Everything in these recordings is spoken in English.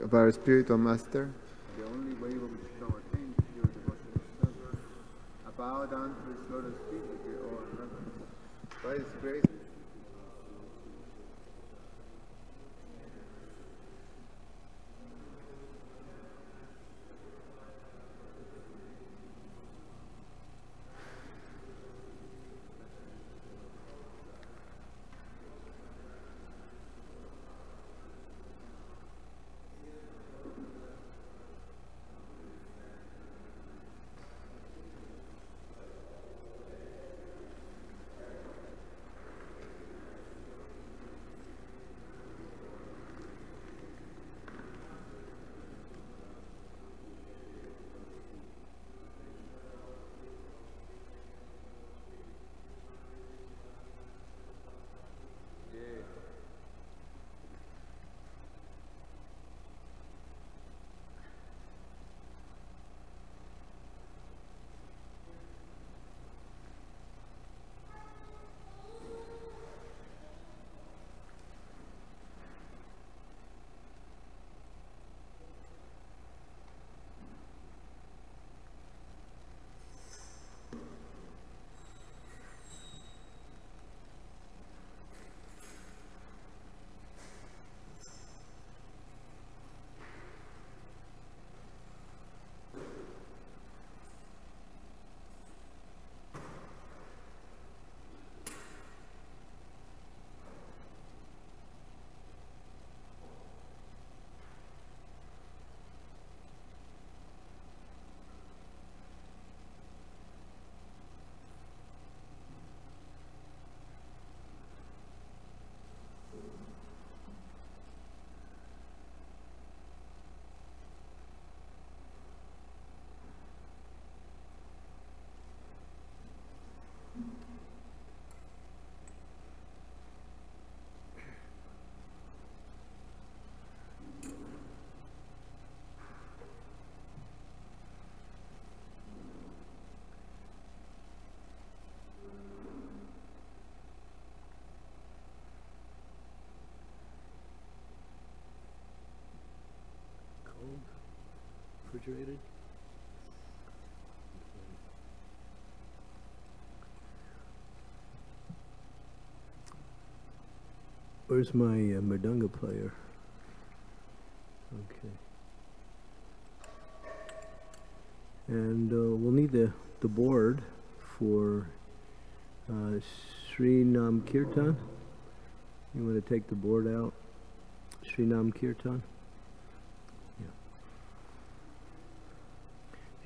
of our spiritual master. The only way we can attain pure bow down to his lotus feet with your own reverence. By His grace, refrigerated. Where's my uh, player? Okay. And uh, we'll need the, the board for uh, Sri Nam Kirtan. You want to take the board out? Sri Nam Kirtan?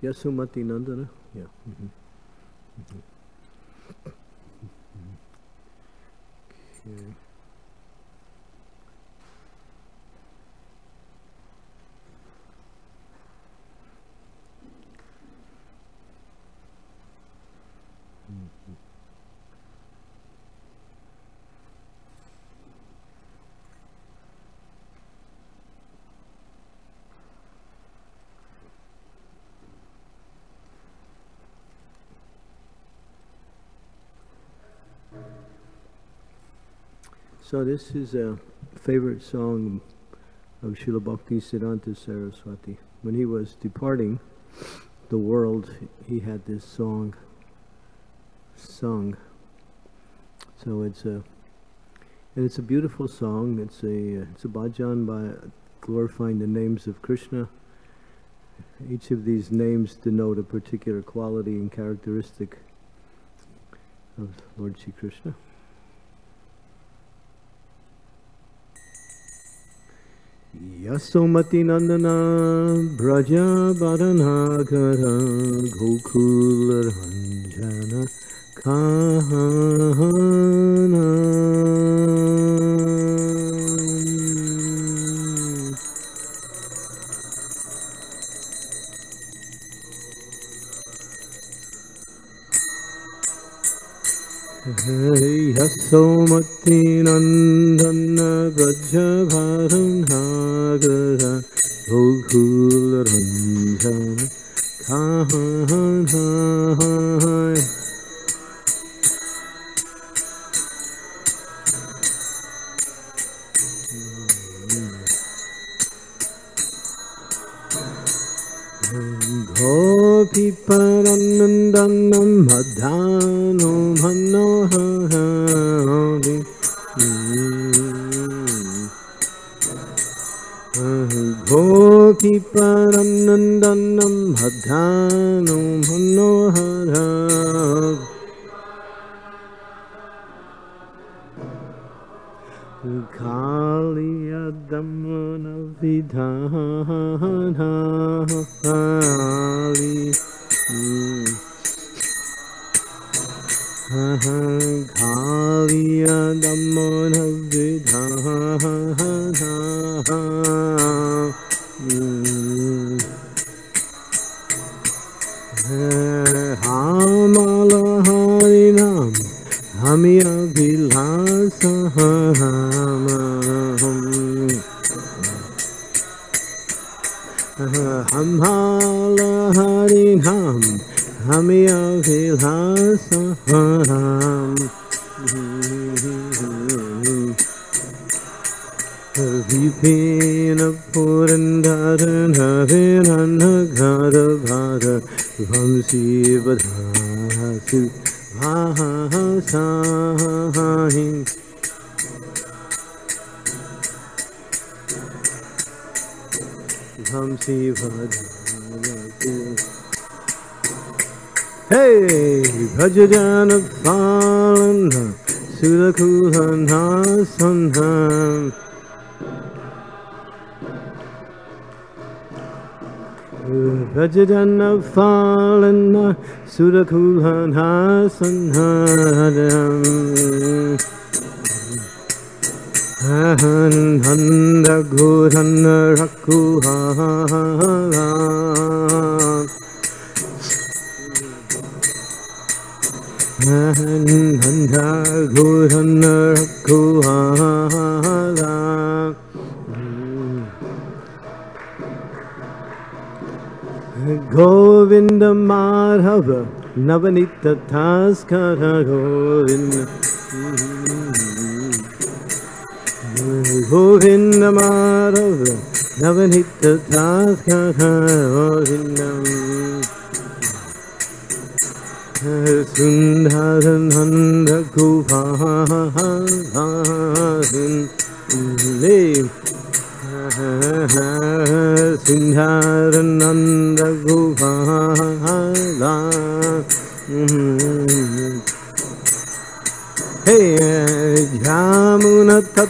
Yasumati Nandana? Yeah. mhm. Mhm. Okay. So this is a favorite song of Srila Bhakti Siddhanta Saraswati. When he was departing the world, he had this song sung. So it's a and it's a beautiful song. It's a it's a bhajan by glorifying the names of Krishna. Each of these names denote a particular quality and characteristic of Lord Shri Krishna. Nandana Braja Badanagara Gokul Ranjana Kahana Yasomati Nandana Braja Badanagara Gokul Ranjana Janapalana Sulakulana Sanham Rajadanapalana Sulakulana Sanham नवनितथास्कर Govind Govind Madhav नवनितथास्कर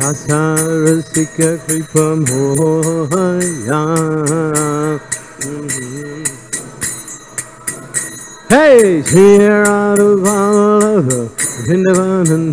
रसरसिक कृपमोहया Hey, here out of all of Vrindavan and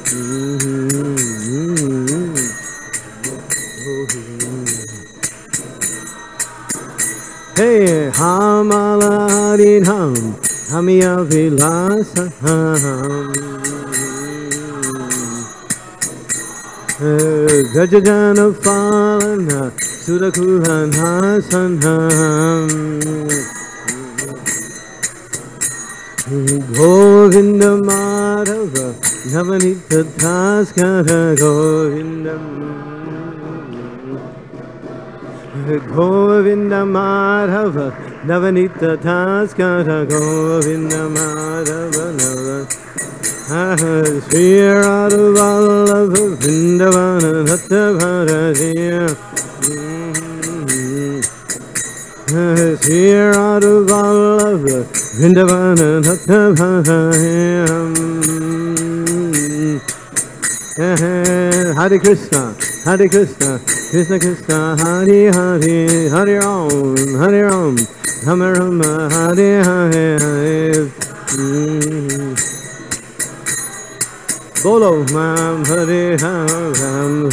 Hey, Hamala Harinam Hamiya Vilasaham Gajajana Falana Surakulana Sanham Govinda Madhava Navanita Taskara Govindam Govinda Madhava Navanita Taskara Govinda Madhava Nava Sri Vrindavana Natta Bharatiya Hare Krishna, Hare Krishna, Krishna Krishna, Hare Hare, Hare Ram, Hare Ram, Rama Rama, Hare Hare. Bolo Mam Hare Ram.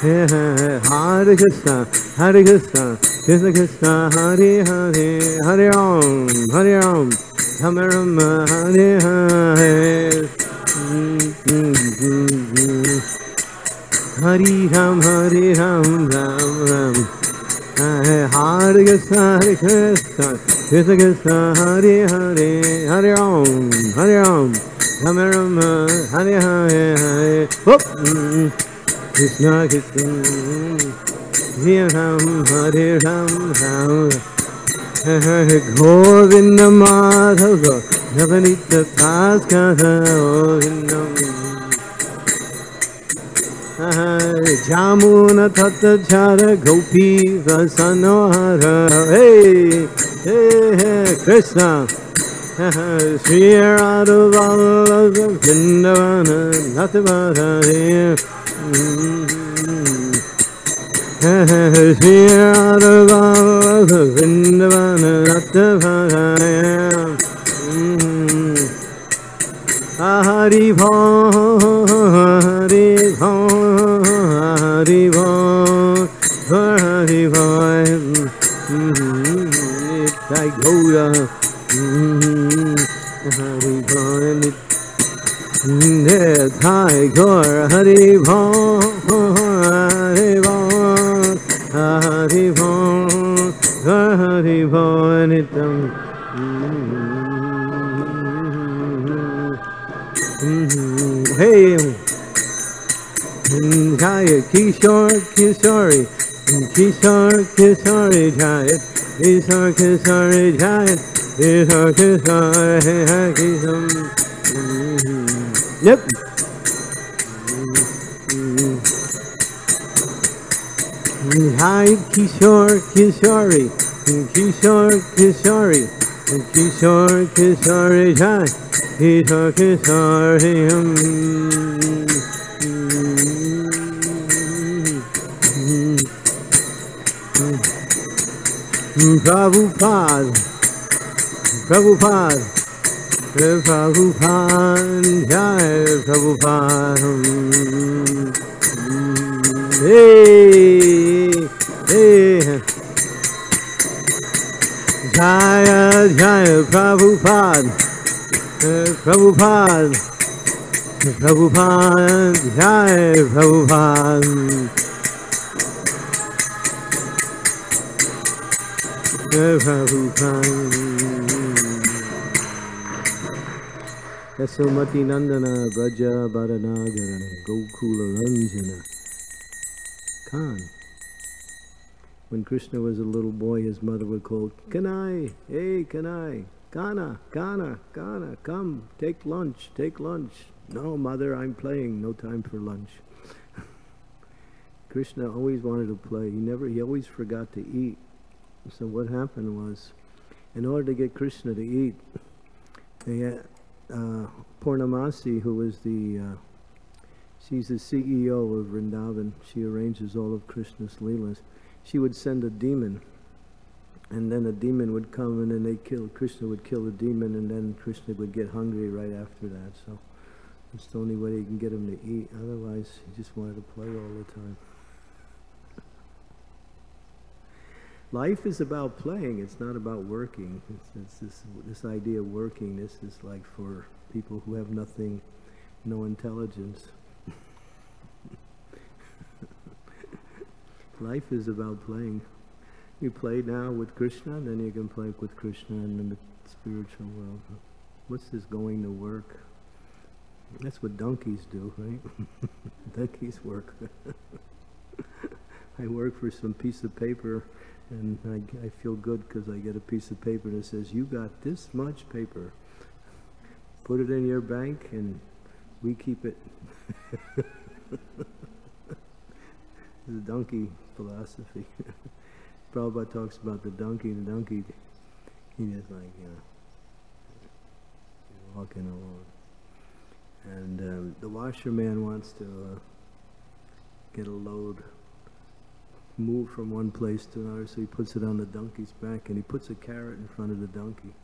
Hare Krishna, Hare Krishna, Krishna, Hare Hare, Hare Ram, Hare Ram, Rama Rama, Hare Hare. Hari Ram, Hari Ram, Ram Ram. Hare Krishna, Hare Krishna, Krishna Krishna, Hare Hare, Hare Ram, Hare Ram, Rama Rama, Hare Hare, Hare. Whoop. Mm. Krishna Krishna, Hare Ram, Hare Ram, Ram. Govinda Madhava, Navanita Taskata. Jamuna Tata Chara Gopi Vasanohara. Hey, hey, Krishna. Sri Radha Vallabha Vrindavana Natavara. Sri Hari Bho, Hari Bho, Hari Bho, Hari Bho. Nitai Gaura, Hari Bho, Nitai Gaura, Hari Bho, Hari Bho, Hari Bho, Hari Bho, Nitam. Hey, Jaya Kishore Kishore, Kishore Kishore Jaya, Kishore Kishore Jaya, Kishore Kishore Jaya, Kishore. Yep. Jaya Kishore Kishore, Kishore Kishore, Kishore Kishore Jaya. Kishore Kishore Prabhupada Prabhupada Prabhupada Jai Prabhupada Jaya Jaya Prabhupada Prabhupada Prabhupada Jaya Prabhupada Prabhupada Yasomati Nandana Braja Bharanagara Gokula Ranjana Khan. When Krishna was a little boy, his mother would call, Kanai, hey Kanai, Kana, Kana, Kana, come, take lunch, take lunch. No, mother, I'm playing, no time for lunch. Krishna always wanted to play. He never, he always forgot to eat. So what happened was, in order to get Krishna to eat, they had, uh, Purnamasi, who was the, uh, she's the CEO of Vrindavan. She arranges all of Krishna's leelas. She would send a demon and then a demon would come and then they kill Krishna would kill the demon and then Krishna would get hungry right after that. So it's the only way you can get him to eat. Otherwise he just wanted to play all the time. Life is about playing. It's not about working. It's, it's this this idea of working. This is like for people who have nothing no intelligence life is about playing you play now with Krishna, then you can play with Krishna in the spiritual world. What's this going to work? That's what donkeys do, right? donkeys work. I work for some piece of paper and I, I feel good because I get a piece of paper that says, you got this much paper. put it in your bank and we keep it. the donkey philosophy. Prabhupada talks about the donkey, the donkey, he just like, you know, walking along. And um, the washerman wants to uh, get a load, move from one place to another, so he puts it on the donkey's back and he puts a carrot in front of the donkey.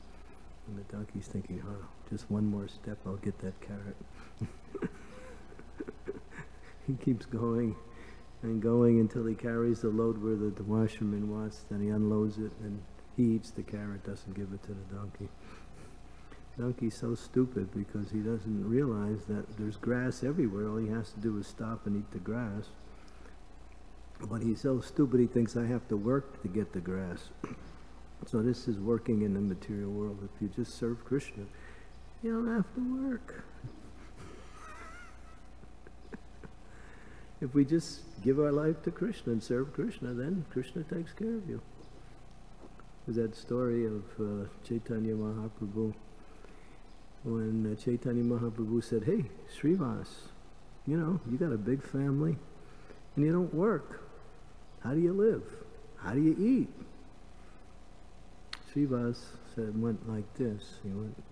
And the donkey's thinking, oh, just one more step, I'll get that carrot. he keeps going and going until he carries the load where the, the washerman wants, then he unloads it and he eats the carrot, doesn't give it to the donkey. Donkey's so stupid because he doesn't realize that there's grass everywhere. All he has to do is stop and eat the grass. But he's so stupid he thinks I have to work to get the grass. so this is working in the material world. If you just serve Krishna, you don't have to work. If we just give our life to Krishna and serve Krishna, then Krishna takes care of you. There's that story of uh, Chaitanya Mahaprabhu when uh, Chaitanya Mahaprabhu said, Hey, Srivas, you know, you got a big family and you don't work. How do you live? How do you eat? Srivas said, went like this. He went,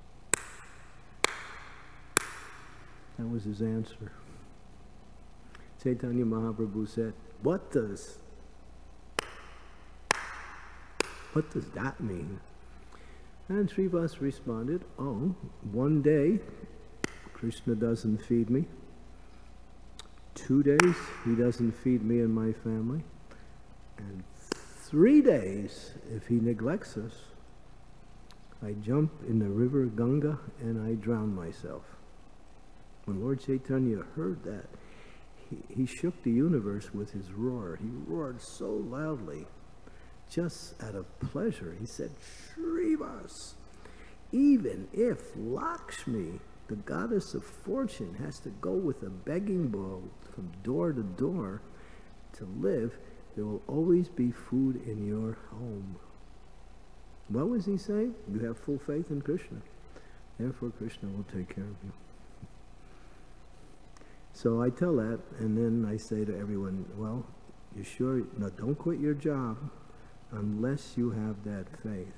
that was his answer. Chaitanya Mahaprabhu said, What does? What does that mean? And Srivas responded, Oh, one day Krishna doesn't feed me. Two days he doesn't feed me and my family. And three days, if he neglects us, I jump in the river Ganga and I drown myself. When Lord Chaitanya heard that, he, shook the universe with his roar. He roared so loudly just out of pleasure. He said, Srivas, even if Lakshmi, the goddess of fortune, has to go with a begging bowl from door to door to live, there will always be food in your home. What was he saying? You have full faith in Krishna. Therefore, Krishna will take care of you. So I tell that, and then I say to everyone, well, you sure? No, don't quit your job unless you have that faith.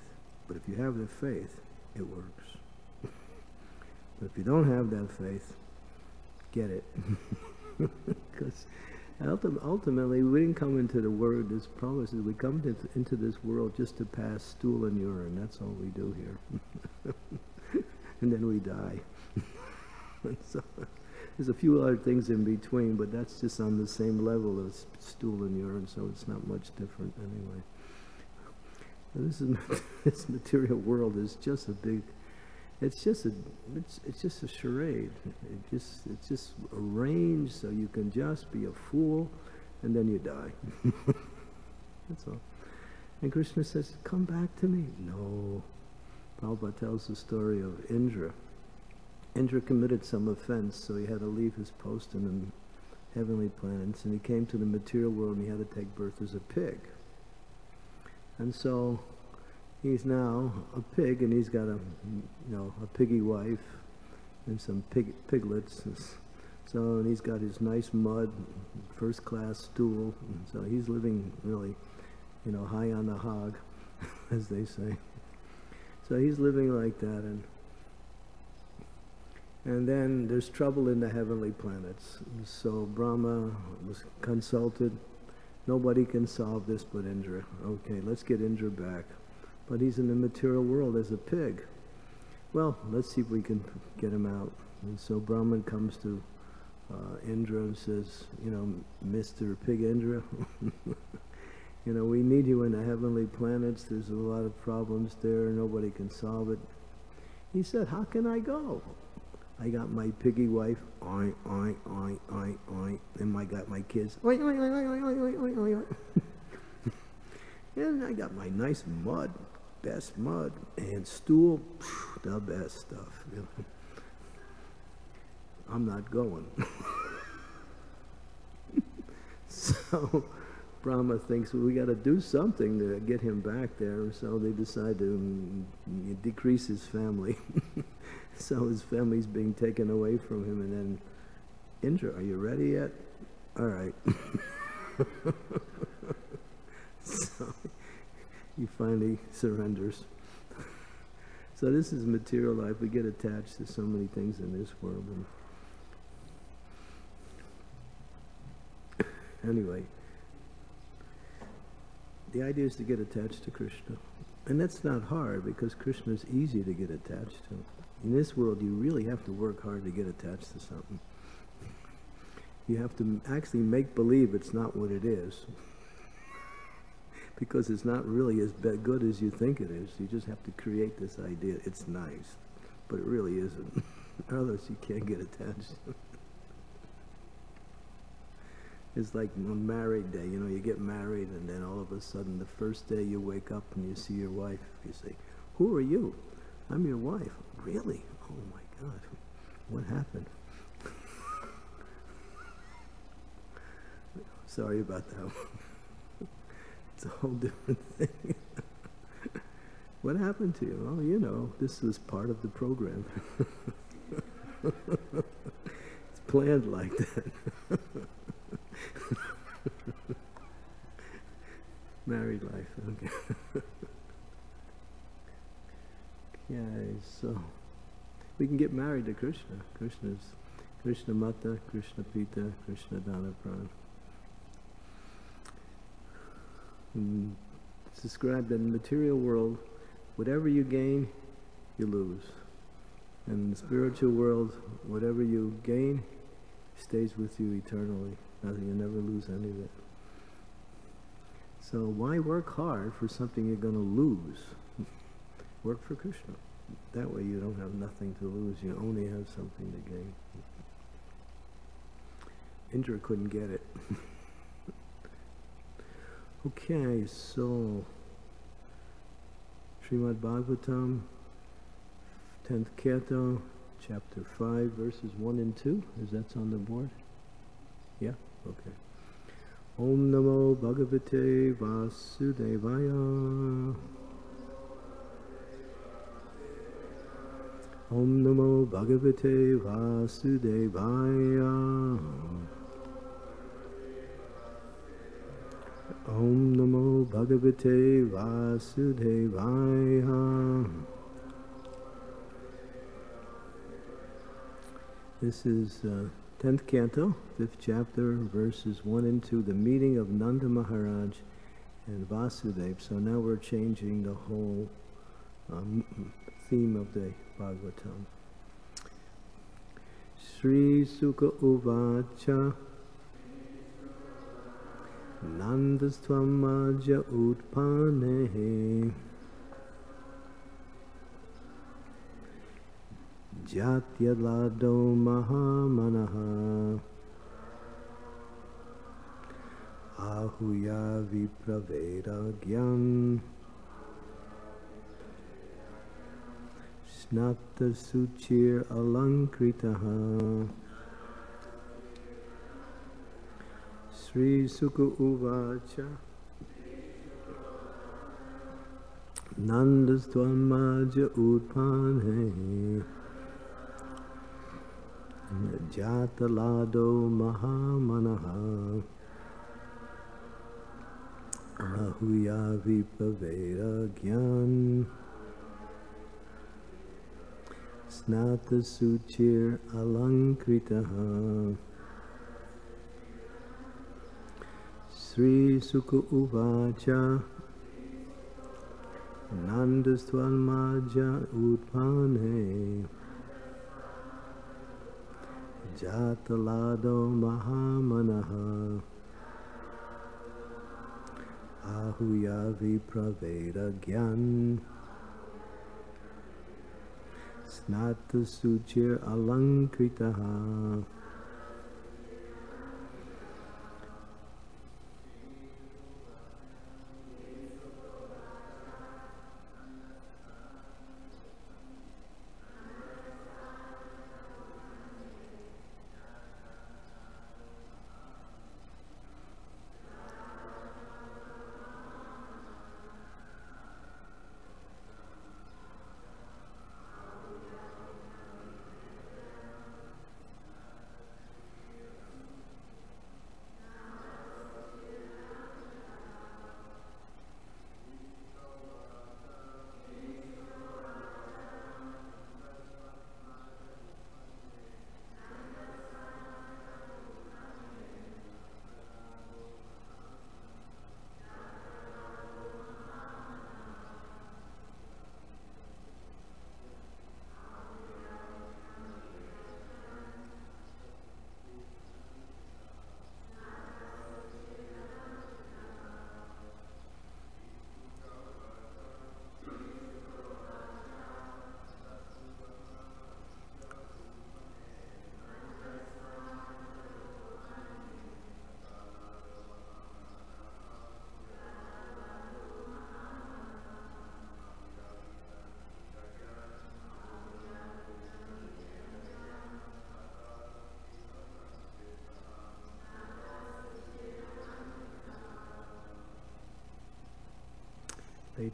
But if you have the faith, it works. but if you don't have that faith, get it. Because ultimately, we didn't come into the world, this promise is we come into this world just to pass stool and urine. That's all we do here. and then we die. so, there's a few other things in between, but that's just on the same level as stool and urine, so it's not much different anyway. This is this material world is just a big. It's just a it's, it's just a charade. It just it's just arranged so you can just be a fool, and then you die. That's all. And Krishna says, "Come back to me." No. Prabhupada tells the story of Indra. Indra committed some offense, so he had to leave his post in the heavenly planets, and he came to the material world and he had to take birth as a pig. And so he's now a pig and he's got a, you know, a piggy wife and some pig, piglets. So, and he's got his nice mud, first class stool. So he's living really, you know, high on the hog, as they say. So he's living like that. And, and then there's trouble in the heavenly planets. So Brahma was consulted Nobody can solve this but Indra. Okay, let's get Indra back. But he's in the material world as a pig. Well, let's see if we can get him out. And so Brahman comes to uh, Indra and says, you know, Mr. Pig Indra, you know, we need you in the heavenly planets. There's a lot of problems there. Nobody can solve it. He said, how can I go? I got my piggy wife, oink, oink, oink, oink, oink, and I got my kids, and I got my nice mud, best mud, and stool, the best stuff. I'm not going. so Brahma thinks well, we got to do something to get him back there. So they decide to mm, decrease his family. so his family's being taken away from him, and then Indra, are you ready yet? All right. so he finally surrenders. So this is material life. We get attached to so many things in this world. And anyway, the idea is to get attached to Krishna. And that's not hard because Krishna is easy to get attached to. In this world, you really have to work hard to get attached to something. You have to actually make believe it's not what it is. because it's not really as good as you think it is. You just have to create this idea. It's nice, but it really isn't. Otherwise, you can't get attached. it's like on married day. You know, you get married, and then all of a sudden, the first day you wake up and you see your wife, you say, "Who are you?" I'm your wife. Really? Oh my God! What happened? Sorry about that. It's a whole different thing. what happened to you? Oh, you know, this was part of the program. it's planned like that. Married life, okay. okay, so we can get married to Krishna. Krishna's Krishna Mata, Krishna Pita, Krishna Dhanapran. And it's described that in the material world, whatever you gain, you lose. And in the spiritual world, whatever you gain stays with you eternally. You never lose any of it. So why work hard for something you're going to lose? work for Krishna. That way you don't have nothing to lose, you only have something to gain. Indra couldn't get it. okay, so Srimad Bhagavatam, 10th canto, chapter 5, verses 1 and 2. Is that on the board? Yeah? Okay. Om Namo Bhagavate Vasudevaya. Om Namo Bhagavate Vasudevaya. Om Namo Bhagavate Vasudevaya. This is uh, 10th canto, 5th chapter, verses 1 and 2, the meeting of Nanda Maharaj and Vasudeva. So now we're changing the whole um, theme of the Bhagavatam. Sri Sukha Uvacha Nandastvamaja Utpane Jatyalado Mahamanaha Ahuya Vipraveda Snapta Suchir Alankritaha. Sri Sukha Uvacha. Nandastvamaja Utpane Jatalado Mahamanaha. Ahuya Vipaveda Gyan Snata Suchir Alankritaha Sri Sukha Uvacha Nandastvalmaja Utpane Jatalado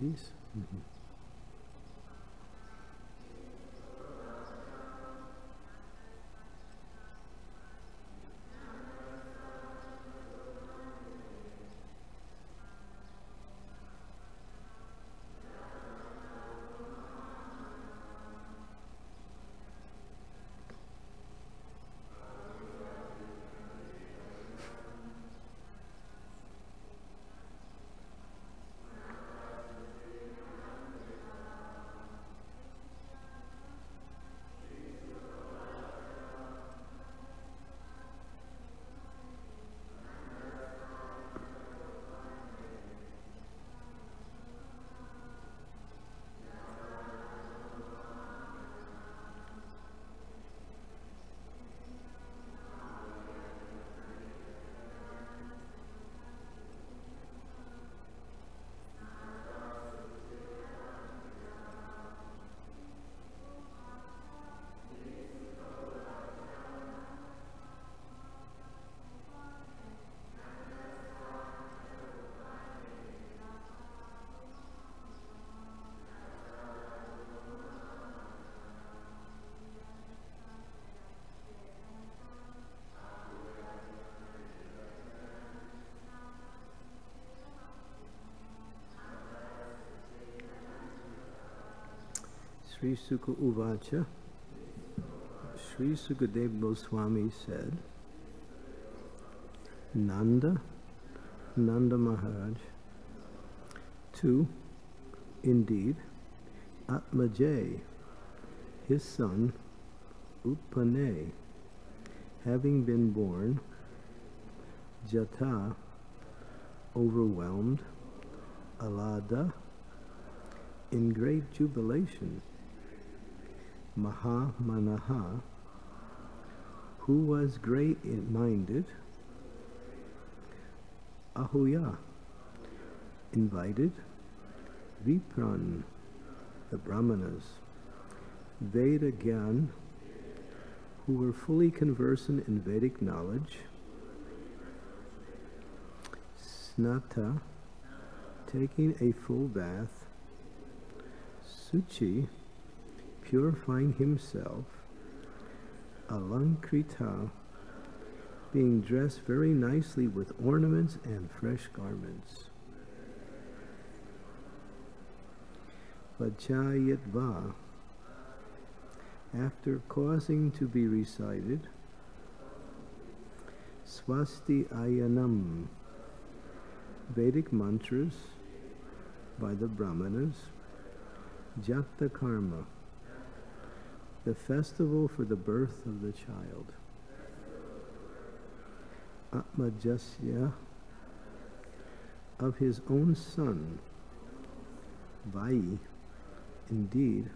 Mahamanaha Sri Sukha Uvacha, Sri Sukadev Goswami said, Nanda, Nanda Maharaj, two, indeed, Atmajay, his son, Utpane, having been born, Jata, overwhelmed, Alada, in great jubilation, Mahamanaha, who was great minded, Ahuya, invited, Vipran, the Brahmanas, Veda Gyan, who were fully conversant in Vedic knowledge, Snata, taking a full bath, Suchi, purifying himself, Alankrita, being dressed very nicely with ornaments and fresh garments. Vajayatva, after causing to be recited, Swasti Ayanam, Vedic mantras by the Brahmanas, Jata Karma, the festival for the birth of the child. Atmajasya, of his own son, Vai, indeed,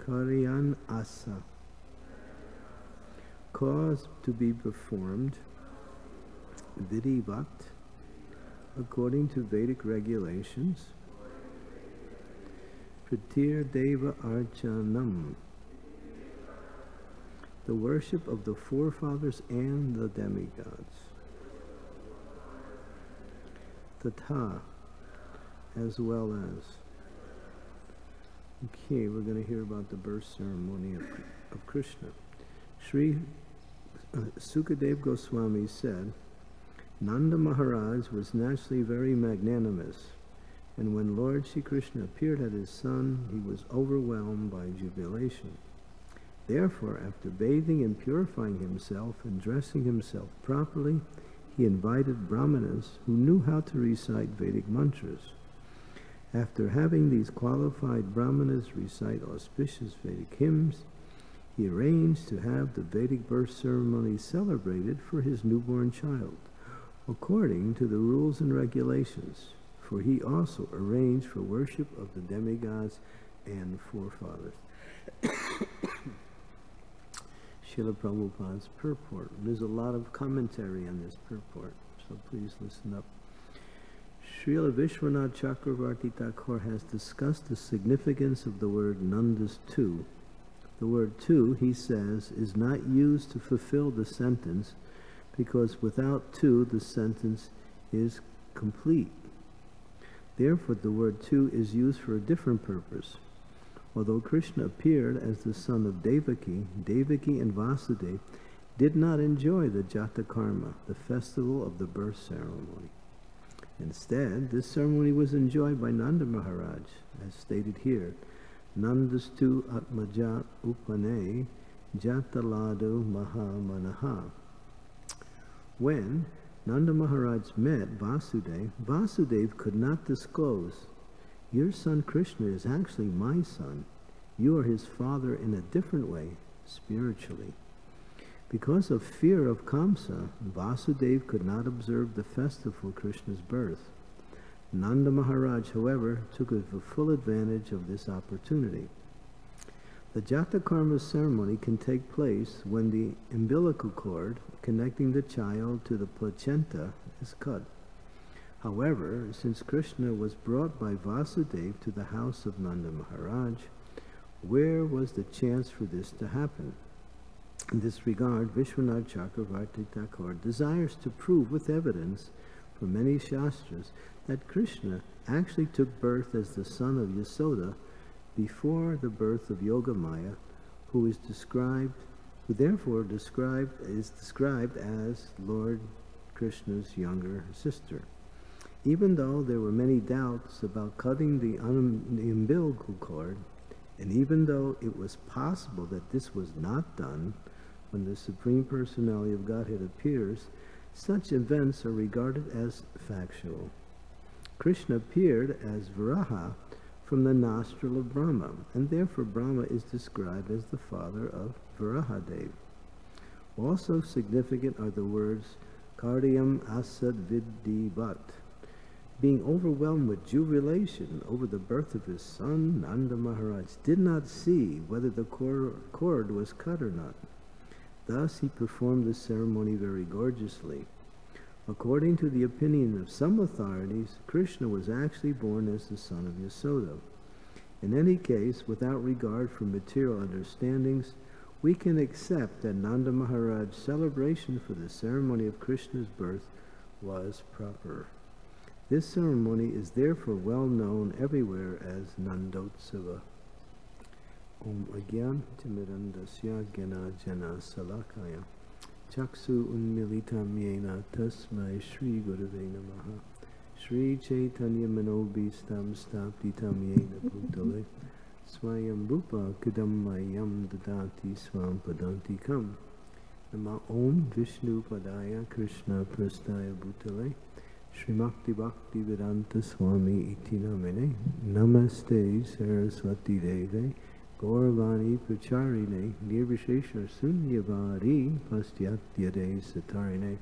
Karyan Asa, caused to be performed, Vidivat, according to Vedic regulations, Pratir Deva Archanam, the worship of the forefathers and the demigods. The Ta, as well as. Okay, we're going to hear about the birth ceremony of, of Krishna. Sri uh, Sukadev Goswami said, Nanda Maharaj was naturally very magnanimous, and when Lord Sri Krishna appeared at his son, he was overwhelmed by jubilation. Therefore, after bathing and purifying himself and dressing himself properly, he invited brahmanas who knew how to recite Vedic mantras. After having these qualified brahmanas recite auspicious Vedic hymns, he arranged to have the Vedic birth ceremony celebrated for his newborn child, according to the rules and regulations, for he also arranged for worship of the demigods and forefathers. Srila Prabhupada's purport. There's a lot of commentary on this purport, so please listen up. Srila Vishwanath Chakravarti Thakur has discussed the significance of the word Nandas tu. The word tu, he says, is not used to fulfill the sentence because without tu the sentence is complete. Therefore, the word tu is used for a different purpose. Although Krishna appeared as the son of Devaki, Devaki and Vasudeva did not enjoy the Jatakarma, the festival of the birth ceremony. Instead, this ceremony was enjoyed by Nanda Maharaj, as stated here. Nandastu Atmaja Upane Jataladu Mahamanaha. When Nanda Maharaj met Vasudeva, Vasudeva could not disclose, Your son Krishna is actually my son. You are his father in a different way, spiritually. Because of fear of Kamsa, Vasudeva could not observe the festival of Krishna's birth. Nanda Maharaj, however, took full advantage of this opportunity. The Jatakarma ceremony can take place when the umbilical cord connecting the child to the placenta is cut. However, since Krishna was brought by Vasudeva to the house of Nanda Maharaj, where was the chance for this to happen? In this regard, Vishwanath Chakravarti Thakur desires to prove with evidence from many Shastras that Krishna actually took birth as the son of Yasoda before the birth of Yogamaya, who is described, who therefore described is described as Lord Krishna's younger sister. Even though there were many doubts about cutting the, the umbilical cord, and even though it was possible that this was not done, when the Supreme Personality of Godhead appears, such events are regarded as factual. Krishna appeared as Varaha from the nostril of Brahma, and therefore Brahma is described as the father of Varahadev. Also significant are the words Karyam Asad Viddivat, being overwhelmed with jubilation over the birth of his son, Nanda Maharaj did not see whether the cord was cut or not. Thus he performed the ceremony very gorgeously. According to the opinion of some authorities, Krishna was actually born as the son of Yasoda. In any case, without regard for material understandings, we can accept that Nanda Maharaj's celebration for the ceremony of Krishna's birth was proper. This ceremony is therefore well known everywhere as Nandotsava. Om Agyan Timirandasya Gena Jena Salakaya. Chaksu Unmilitam Yena Tasmai Shri Gurave Namaha. Shri Chaitanya Manobhistam Staptitam Yena Bhutale. Swayam Rupa Kadammayam Dadati Swam Padanti Kam. Nama Om Vishnu Padaya Krishna Prastaya Bhutale Srimakti Bhakti Vedanta Swami Iti Namene Namaste Saraswati Deve Gauravani Pracharine Nirvishesha Sunyavari Pastyathyade Satarine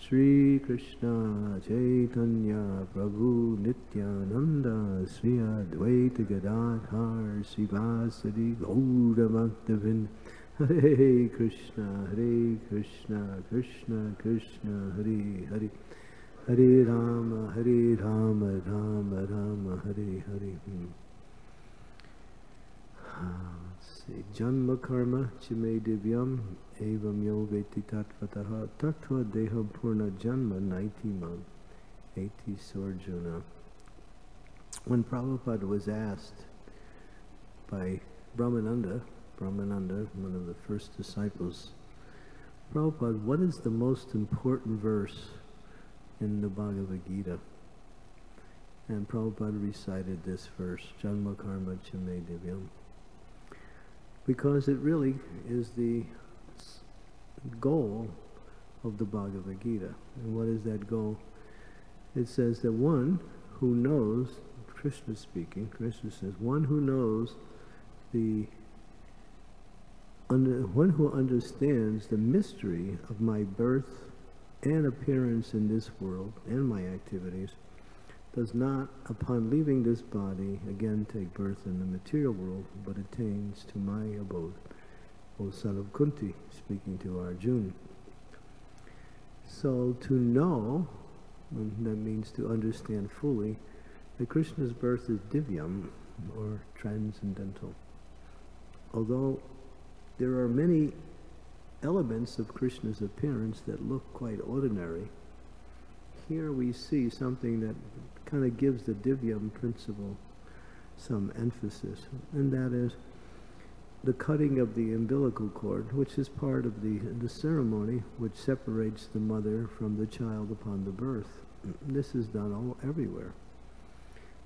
Sri Krishna Chaitanya Prabhu Nityananda Sri Advaita Gadadhar Sivasadi Gauravantavin Hare Krishna Hare Krishna Krishna Krishna Hare Hare Hare Rama Hare Rama Rama Rama Hare Hare hmm. let's see. Janma karma chime divyam evam yo veti tatvataha tattva deha purna janma naitima eti sorjuna. When Prabhupada was asked by Brahmananda, Brahmananda, one of the first disciples, Prabhupada, what is the most important verse in the Bhagavad Gita? And Prabhupada recited this verse, Janma Karma Chame Divyam because it really is the goal of the Bhagavad Gita. And what is that goal? It says that one who knows, Krishna speaking, Krishna says, one who knows the, under, one who understands the mystery of my birth and appearance in this world and my activities, does not, upon leaving this body, again take birth in the material world, but attains to my abode. O son of Kunti, speaking to Arjuna. So to know, mm, that means to understand fully, that Krishna's birth is divyam, or transcendental. Although there are many elements of Krishna's appearance that look quite ordinary, here we see something that kind of gives the Divyam principle some emphasis, and that is the cutting of the umbilical cord, which is part of the, the ceremony which separates the mother from the child upon the birth. This is done all everywhere.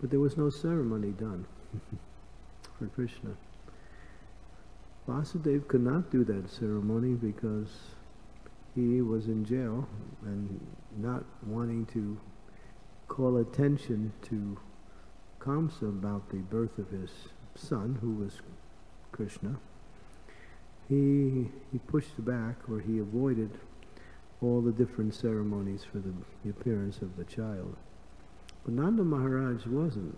But there was no ceremony done for Krishna. Vasudeva could not do that ceremony because he was in jail and not wanting to call attention to Kamsa about the birth of his son, who was Krishna. He, he pushed back or he avoided all the different ceremonies for the, the appearance of the child. But Nanda Maharaj wasn't.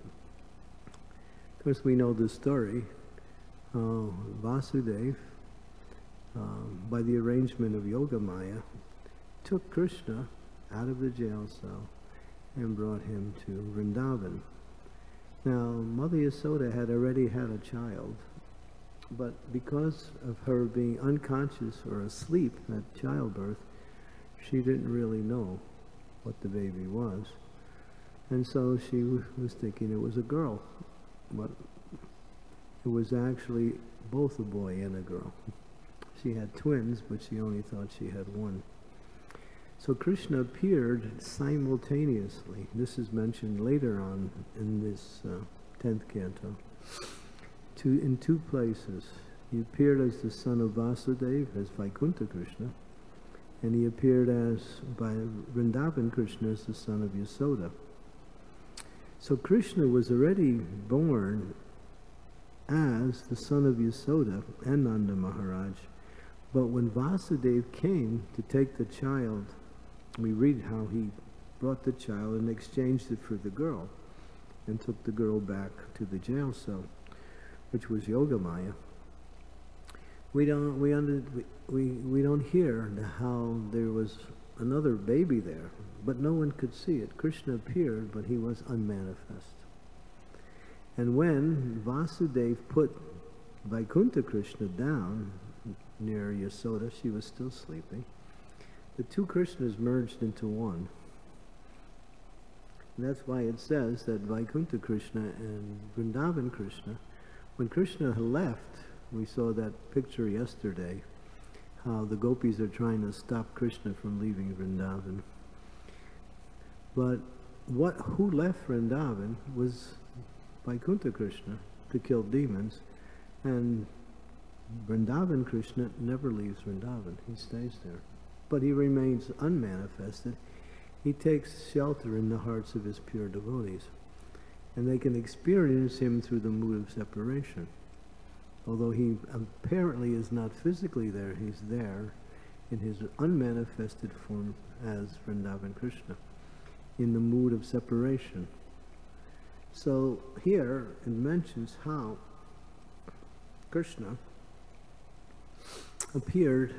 Of course, we know the story. Uh, Vasudeva, um, by the arrangement of Yogamaya, took Krishna out of the jail cell and brought him to Vrindavan. Now, Mother Yasoda had already had a child, but because of her being unconscious or asleep at childbirth, she didn't really know what the baby was. And so she was thinking it was a girl, but it was actually both a boy and a girl. She had twins, but she only thought she had one. So Krishna appeared simultaneously. This is mentioned later on in this uh, 10th canto. To, in two places. He appeared as the son of Vasudeva, as Vaikuntha Krishna, and he appeared as, by Vrindavan Krishna, as the son of Yasoda. So Krishna was already born as the son of Yasoda and Nanda Maharaj. But when Vasudeva came to take the child, we read how he brought the child and exchanged it for the girl and took the girl back to the jail cell, which was Yogamaya. We don't we under we, we don't hear how there was another baby there, but no one could see it. Krishna appeared, but he was unmanifest. And when Vasudeva put Vaikuntha Krishna down near Yasoda, she was still sleeping, the two Krishnas merged into one. And that's why it says that Vaikuntha Krishna and Vrindavan Krishna, when Krishna left, we saw that picture yesterday, how the gopis are trying to stop Krishna from leaving Vrindavan. But what who left Vrindavan was Vaikuntha Krishna to kill demons, and Vrindavan Krishna never leaves Vrindavan. He stays there. But he remains unmanifested. He takes shelter in the hearts of his pure devotees. And they can experience him through the mood of separation. Although he apparently is not physically there, he's there in his unmanifested form as Vrindavan Krishna in the mood of separation. So here it mentions how Krishna appeared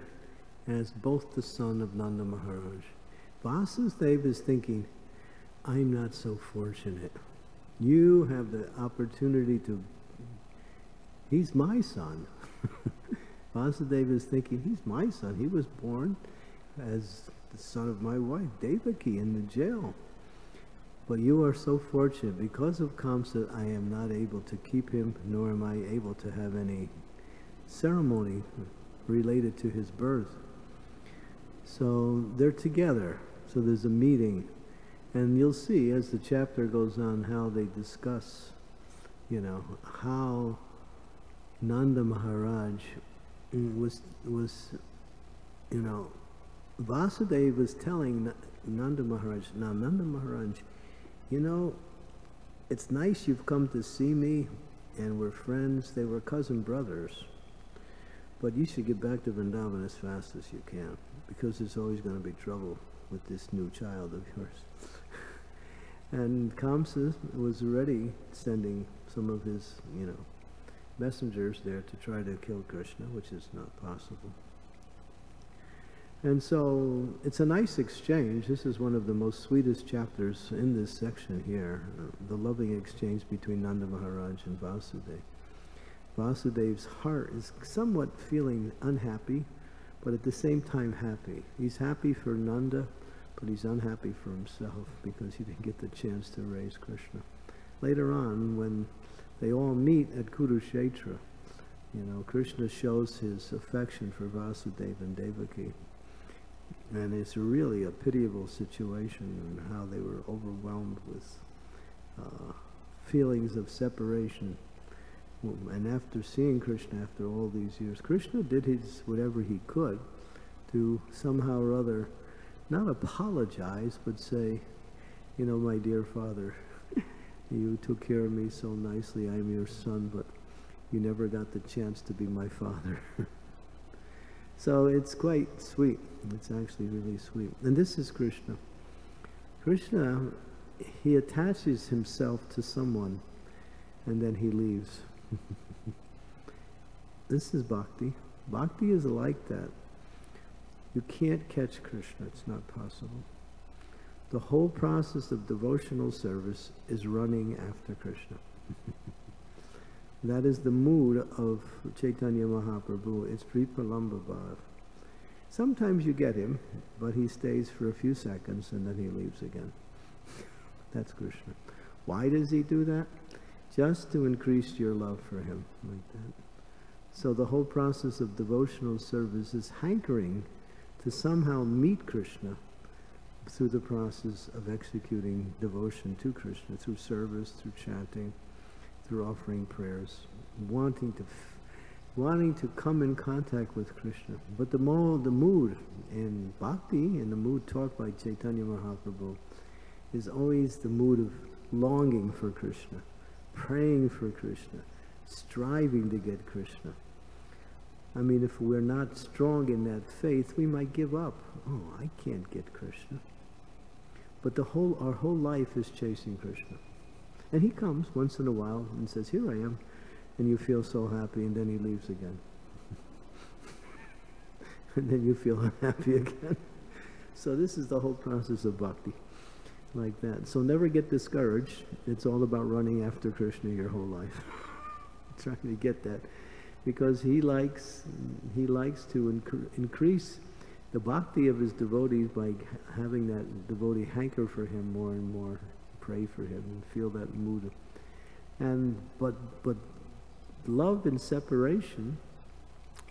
as both the son of Nanda Maharaj. Vasudeva is thinking, I'm not so fortunate. You have the opportunity to, he's my son. Vasudeva is thinking, he's my son. He was born as the son of my wife, Devaki, in the jail. But you are so fortunate. Because of Kamsa, I am not able to keep him, nor am I able to have any ceremony related to his birth. So they're together. So there's a meeting. And you'll see as the chapter goes on how they discuss, you know, how Nanda Maharaj was, was you know, Vasudeva was telling Nanda Maharaj, now Nanda Maharaj, you know, it's nice you've come to see me and we're friends. They were cousin brothers. But you should get back to Vrindavan as fast as you can because there's always going to be trouble with this new child of yours. and Kamsa was already sending some of his, you know, messengers there to try to kill Krishna, which is not possible. And so it's a nice exchange. This is one of the most sweetest chapters in this section here, uh, the loving exchange between Nanda Maharaj and Vasudeva. Vasudeva's heart is somewhat feeling unhappy, but at the same time happy. He's happy for Nanda but he's unhappy for himself because he didn't get the chance to raise Krishna. Later on, when they all meet at Kurukshetra, you know, Krishna shows his affection for Vasudeva and Devaki. And it's really a pitiable situation and how they were overwhelmed with uh, feelings of separation. And after seeing Krishna after all these years, Krishna did his whatever he could to somehow or other not apologize, but say, you know, my dear father, you took care of me so nicely. I'm your son, but you never got the chance to be my father. so it's quite sweet. It's actually really sweet. And this is Krishna. Krishna, he attaches himself to someone and then he leaves. this is bhakti. Bhakti is like that. You can't catch Krishna, it's not possible. The whole process of devotional service is running after Krishna. that is the mood of Chaitanya Mahaprabhu. It's Vipralamba. Sometimes you get him, but he stays for a few seconds and then he leaves again. That's Krishna. Why does he do that? Just to increase your love for him, like that. So the whole process of devotional service is hankering to somehow meet Krishna through the process of executing devotion to Krishna, through service, through chanting, through offering prayers, wanting to wanting to come in contact with Krishna. But the, mo the mood in bhakti, and the mood taught by Chaitanya Mahaprabhu, is always the mood of longing for Krishna, praying for Krishna, striving to get Krishna. I mean, if we're not strong in that faith, we might give up. Oh, I can't get Krishna. But the whole, our whole life is chasing Krishna. And he comes once in a while and says, here I am. And you feel so happy, and then he leaves again. and then you feel unhappy again. so this is the whole process of bhakti, like that. So never get discouraged. It's all about running after Krishna your whole life. Trying to get that because he likes he likes to inc increase the bhakti of his devotees by having that devotee hanker for him more and more, pray for him and feel that mood. And but but love in separation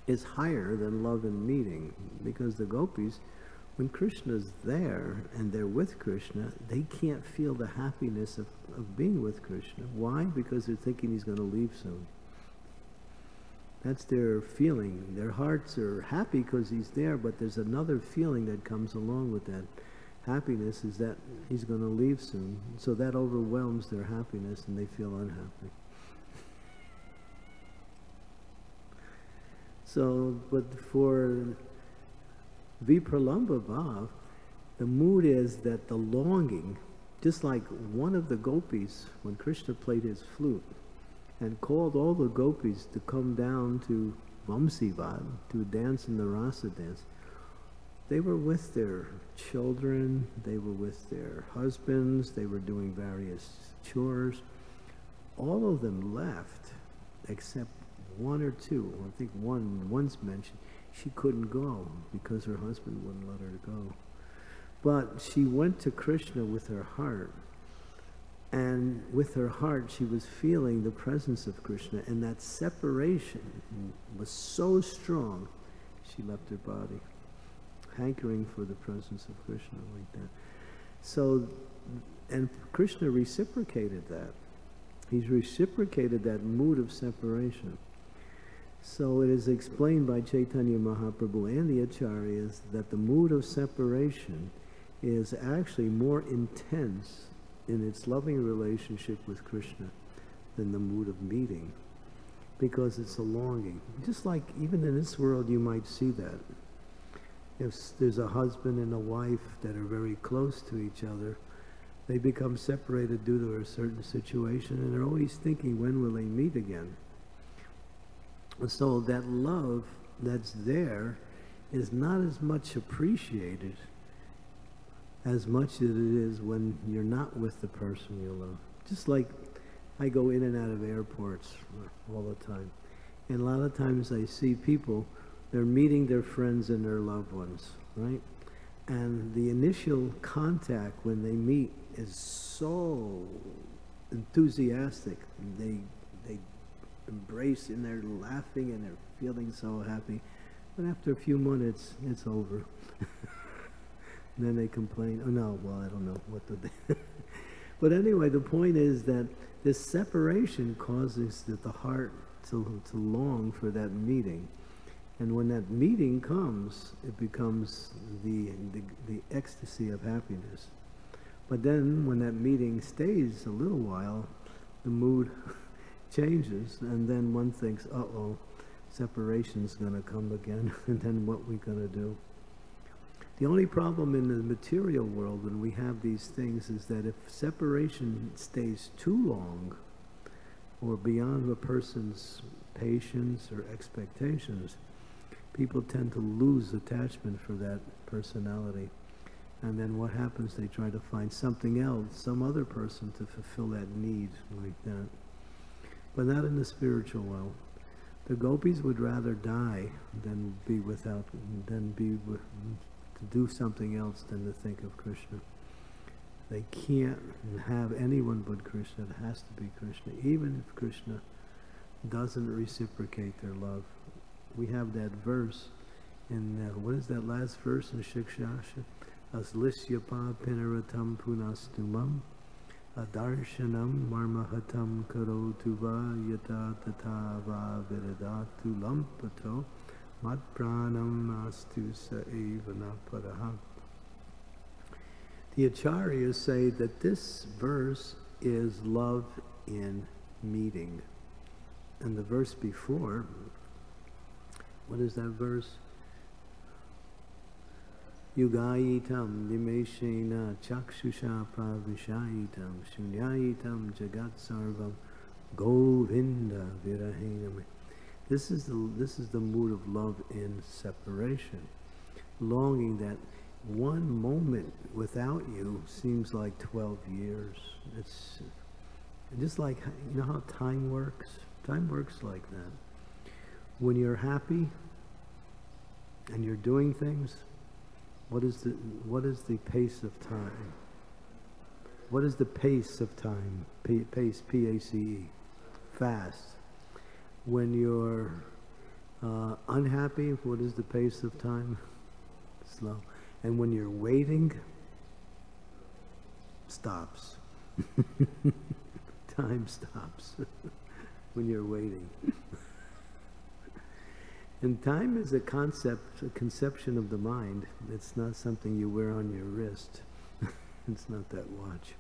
is higher than love in meeting because the gopis when Krishna's there and they're with Krishna, they can't feel the happiness of, of being with Krishna. Why? Because they're thinking he's going to leave soon. That's their feeling. Their hearts are happy because he's there, but there's another feeling that comes along with that happiness is that he's going to leave soon. So that overwhelms their happiness and they feel unhappy. So, but for Vipralamba Bhav, the mood is that the longing, just like one of the gopis, when Krishna played his flute, and called all the gopis to come down to Vamsivad to dance in the rasa dance. They were with their children, they were with their husbands, they were doing various chores. All of them left except one or two. I think one once mentioned she couldn't go because her husband wouldn't let her go. But she went to Krishna with her heart and with her heart, she was feeling the presence of Krishna, and that separation was so strong, she left her body, hankering for the presence of Krishna like that. So, and Krishna reciprocated that. He's reciprocated that mood of separation. So it is explained by Chaitanya Mahaprabhu and the Acharyas that the mood of separation is actually more intense in its loving relationship with Krishna than the mood of meeting because it's a longing. Just like even in this world you might see that. If there's a husband and a wife that are very close to each other, they become separated due to a certain situation and they're always thinking when will they meet again. So that love that's there is not as much appreciated as much as it is when you're not with the person you love. Just like I go in and out of airports all the time. And a lot of times I see people, they're meeting their friends and their loved ones, right? And the initial contact when they meet is so enthusiastic. They, they embrace and they're laughing and they're feeling so happy. But after a few minutes, it's over. then they complain, oh no, well, I don't know what to do. but anyway, the point is that this separation causes the, the heart to, to long for that meeting. And when that meeting comes, it becomes the, the, the ecstasy of happiness. But then when that meeting stays a little while, the mood changes, and then one thinks, uh-oh, separation's going to come again, and then what we going to do? The only problem in the material world when we have these things is that if separation stays too long or beyond a person's patience or expectations, people tend to lose attachment for that personality. And then what happens? They try to find something else, some other person to fulfill that need like that. But not in the spiritual world. The gopis would rather die than be without, than be with, to do something else than to think of Krishna. They can't have anyone but Krishna. It has to be Krishna, even if Krishna doesn't reciprocate their love. We have that verse in, uh, what is that last verse in Shikshasha? Aslisyapa pinaratam punastumam adarshanam marmahatam karotu va yata tata va viradatu lampato mat pranam astu sa eva The acharyas say that this verse is love in meeting. And the verse before, what is that verse? Yugayitam nimeshena chakshusha pravishayitam shunyayitam jagat sarvam govinda virahenam. This is the this is the mood of love in separation, longing that one moment without you seems like 12 years. It's just like, you know how time works? Time works like that. When you're happy and you're doing things, what is the, what is the pace of time? What is the pace of time? P pace, P-A-C-E. Fast. When you're uh, unhappy, what is the pace of time? Slow. And when you're waiting, stops. time stops when you're waiting. And time is a concept, a conception of the mind. It's not something you wear on your wrist. it's not that watch.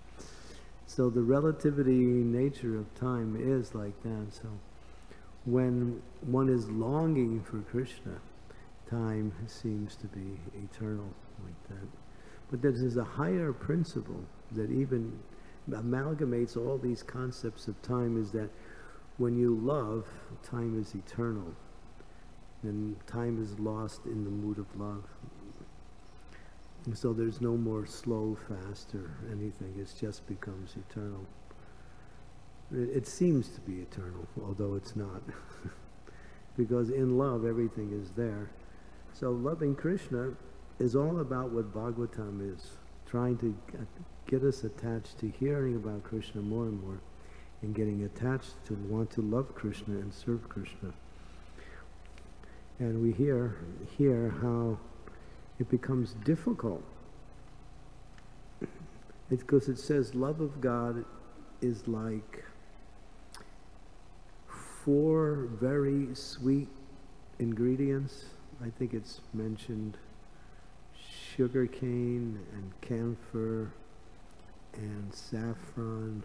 So the relativity nature of time is like that. So when one is longing for Krishna, time seems to be eternal like that. But there's a higher principle that even amalgamates all these concepts of time is that when you love, time is eternal and time is lost in the mood of love. And so there's no more slow, fast, or anything. It just becomes eternal. It, it seems to be eternal, although it's not. because in love, everything is there. So loving Krishna is all about what Bhagavatam is, trying to get us attached to hearing about Krishna more and more, and getting attached to want to love Krishna and serve Krishna. And we hear here how it becomes difficult. It's because it says love of God is like four very sweet ingredients. I think it's mentioned sugar cane and camphor and saffron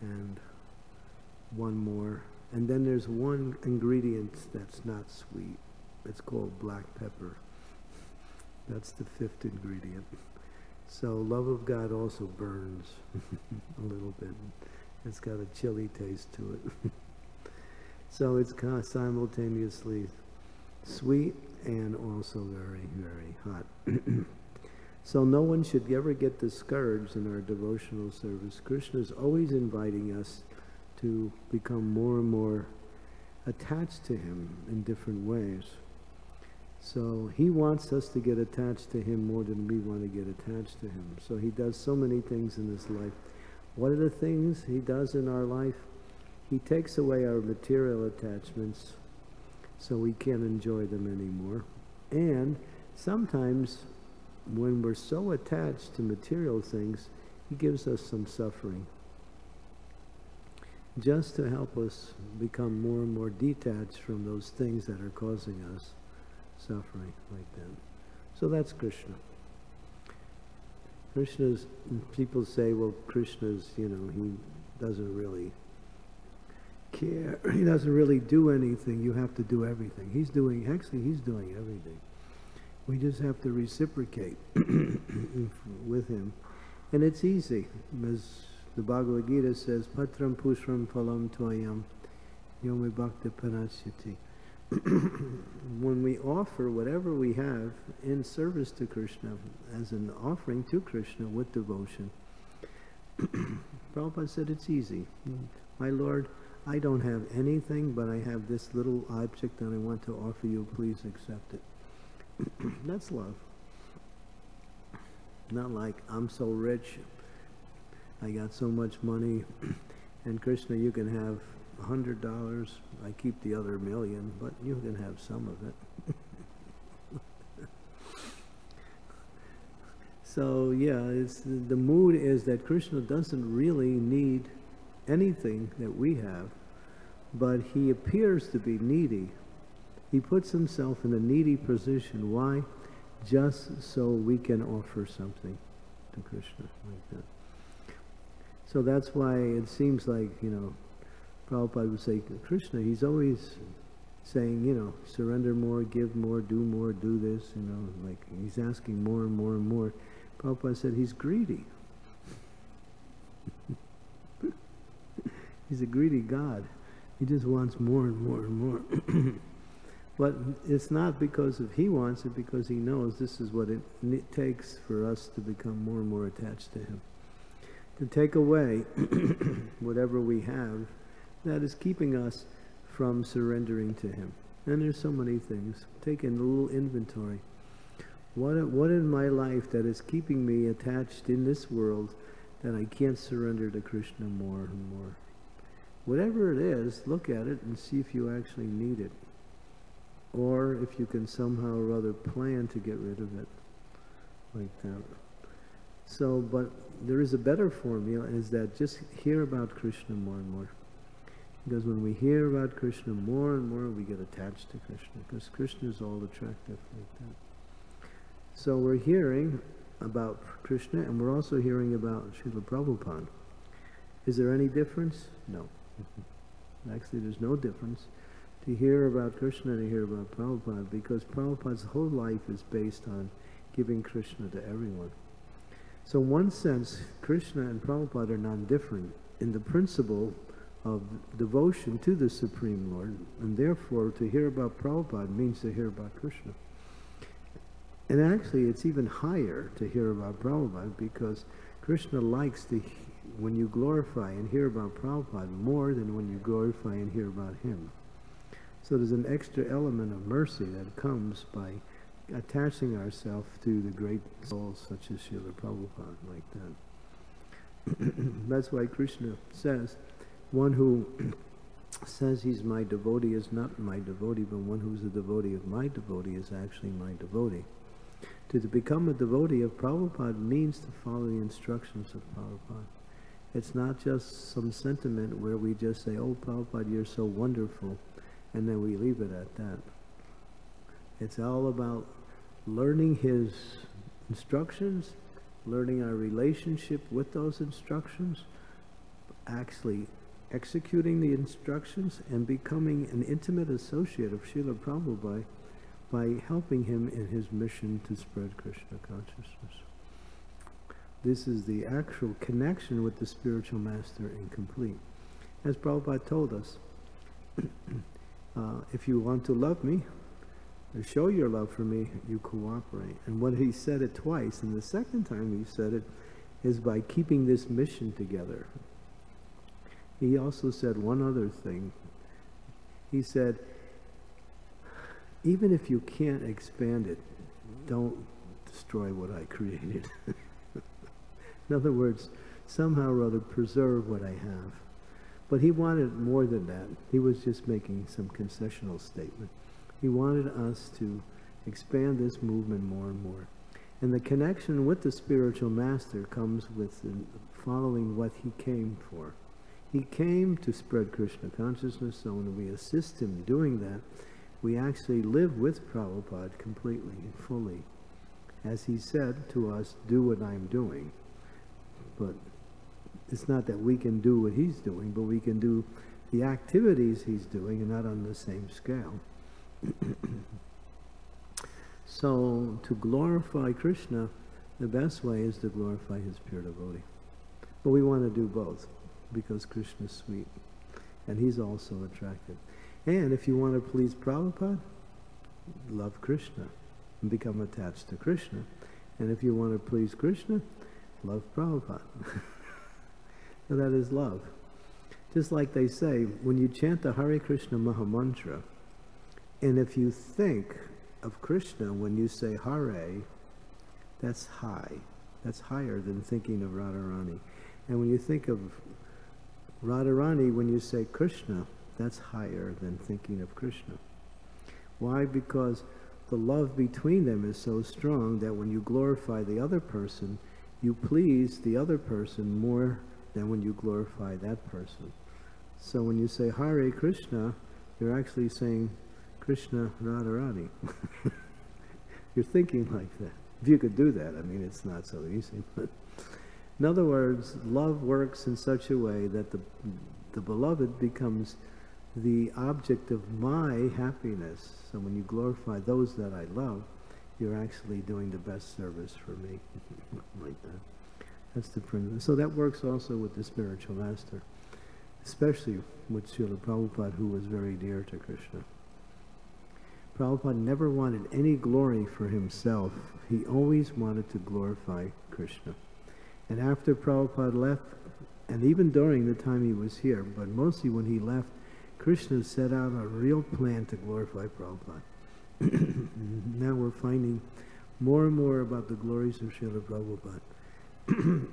and one more. And then there's one ingredient that's not sweet. It's called black pepper. That's the fifth ingredient. So love of God also burns a little bit. It's got a chili taste to it. so it's kind of simultaneously sweet and also very, very hot. so no one should ever get discouraged in our devotional service. Krishna is always inviting us to become more and more attached to him in different ways. So he wants us to get attached to him more than we want to get attached to him. So he does so many things in this life. What are the things he does in our life? He takes away our material attachments so we can't enjoy them anymore. And sometimes when we're so attached to material things, he gives us some suffering just to help us become more and more detached from those things that are causing us suffering like that. So that's Krishna. Krishna's, people say, well, Krishna's, you know, he doesn't really care. He doesn't really do anything. You have to do everything. He's doing, actually, he's doing everything. We just have to reciprocate with him. And it's easy, as the Bhagavad Gita says, Patram pushpam phalam toyam yome bhakti panasyati. when we offer whatever we have in service to Krishna, as an offering to Krishna with devotion, Prabhupada said it's easy. My Lord, I don't have anything, but I have this little object that I want to offer you, please accept it. That's love. Not like I'm so rich, I got so much money, and Krishna, you can have a hundred dollars. I keep the other million, but you can have some of it. so yeah, it's the mood is that Krishna doesn't really need anything that we have, but he appears to be needy. He puts himself in a needy position. Why? Just so we can offer something to Krishna like that. So that's why it seems like, you know, Prabhupada would say, Krishna, he's always saying, you know, surrender more, give more, do more, do this, you know, like he's asking more and more and more. Prabhupada said he's greedy. he's a greedy God. He just wants more and more and more. but it's not because of he wants it, because he knows this is what it takes for us to become more and more attached to him to take away whatever we have that is keeping us from surrendering to Him. And there's so many things. Take a little inventory. What, what in my life that is keeping me attached in this world that I can't surrender to Krishna more and more? Whatever it is, look at it and see if you actually need it. Or if you can somehow or other plan to get rid of it. Like that. So, but there is a better formula is that just hear about Krishna more and more. Because when we hear about Krishna more and more, we get attached to Krishna. Because Krishna is all attractive like that. So we're hearing about Krishna and we're also hearing about Srila Prabhupada. Is there any difference? No. Actually, there's no difference to hear about Krishna to hear about Prabhupada because Prabhupada's whole life is based on giving Krishna to everyone. So in one sense, Krishna and Prabhupada are non-different in the principle of devotion to the Supreme Lord, and therefore to hear about Prabhupada means to hear about Krishna. And actually, it's even higher to hear about Prabhupada because Krishna likes to, when you glorify and hear about Prabhupada more than when you glorify and hear about him. So there's an extra element of mercy that comes by attaching ourselves to the great souls such as Srila Prabhupada like that. That's why Krishna says, one who says he's my devotee is not my devotee, but one who's a devotee of my devotee is actually my devotee. To, to become a devotee of Prabhupada means to follow the instructions of Prabhupada. It's not just some sentiment where we just say, oh, Prabhupada, you're so wonderful, and then we leave it at that. It's all about learning his instructions, learning our relationship with those instructions, actually executing the instructions and becoming an intimate associate of Srila Prabhupada by helping him in his mission to spread Krishna consciousness. This is the actual connection with the spiritual master incomplete. As Prabhupada told us, uh, if you want to love me, show your love for me, you cooperate. And when he said it twice, and the second time he said it is by keeping this mission together. He also said one other thing. He said, even if you can't expand it, don't destroy what I created. In other words, somehow or other preserve what I have. But he wanted more than that. He was just making some concessional statement. He wanted us to expand this movement more and more. And the connection with the spiritual master comes with following what he came for. He came to spread Krishna consciousness, so when we assist him doing that, we actually live with Prabhupada completely and fully. As he said to us, do what I'm doing. But it's not that we can do what he's doing, but we can do the activities he's doing and not on the same scale. so to glorify Krishna, the best way is to glorify his pure devotee. But we want to do both because Krishna's sweet and he's also attractive. And if you want to please Prabhupada, love Krishna and become attached to Krishna. And if you want to please Krishna, love Prabhupada. that is love. Just like they say, when you chant the Hare Krishna Maha Mantra, and if you think of Krishna when you say Hare, that's high. That's higher than thinking of Radharani. And when you think of Radharani, when you say Krishna, that's higher than thinking of Krishna. Why? Because the love between them is so strong that when you glorify the other person, you please the other person more than when you glorify that person. So when you say Hare Krishna, you're actually saying Krishna Radharani. you're thinking like that. If you could do that, I mean, it's not so easy. But in other words, love works in such a way that the, the beloved becomes the object of my happiness. So when you glorify those that I love, you're actually doing the best service for me. like that. That's the principle. So that works also with the spiritual master, especially with Srila Prabhupada, who was very dear to Krishna. Prabhupada never wanted any glory for himself. He always wanted to glorify Krishna. And after Prabhupada left, and even during the time he was here, but mostly when he left, Krishna set out a real plan to glorify Prabhupada. now we're finding more and more about the glories of Srila Prabhupada.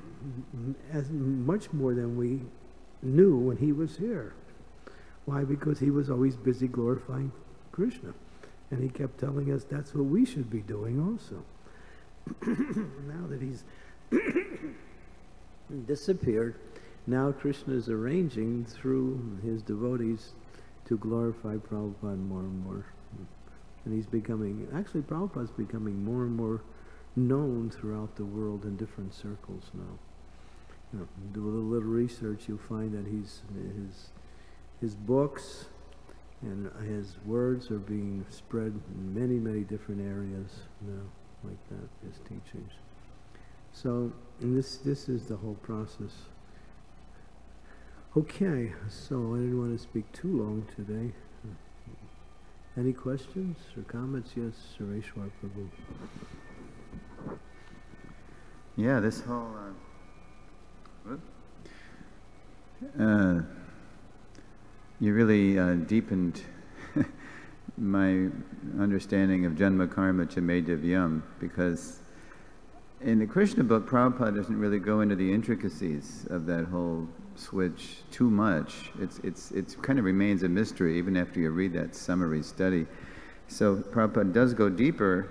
As much more than we knew when he was here. Why? Because he was always busy glorifying Krishna. And he kept telling us that's what we should be doing also. now that he's disappeared, now Krishna is arranging through his devotees to glorify Prabhupada more and more. And he's becoming, actually Prabhupada's becoming more and more known throughout the world in different circles now. You know, do a little, research, you'll find that he's, his, his books and his words are being spread in many, many different areas now, like that, his teachings. So, this, this is the whole process. Okay, so I didn't want to speak too long today. Any questions or comments? Yes, Sureshwar Prabhu. Yeah, this whole uh, uh, you really uh, deepened my understanding of Janma Karma Chamedivyam because in the Krishna book, Prabhupada doesn't really go into the intricacies of that whole switch too much. It's, it's, it's kind of remains a mystery even after you read that summary study. So Prabhupada does go deeper.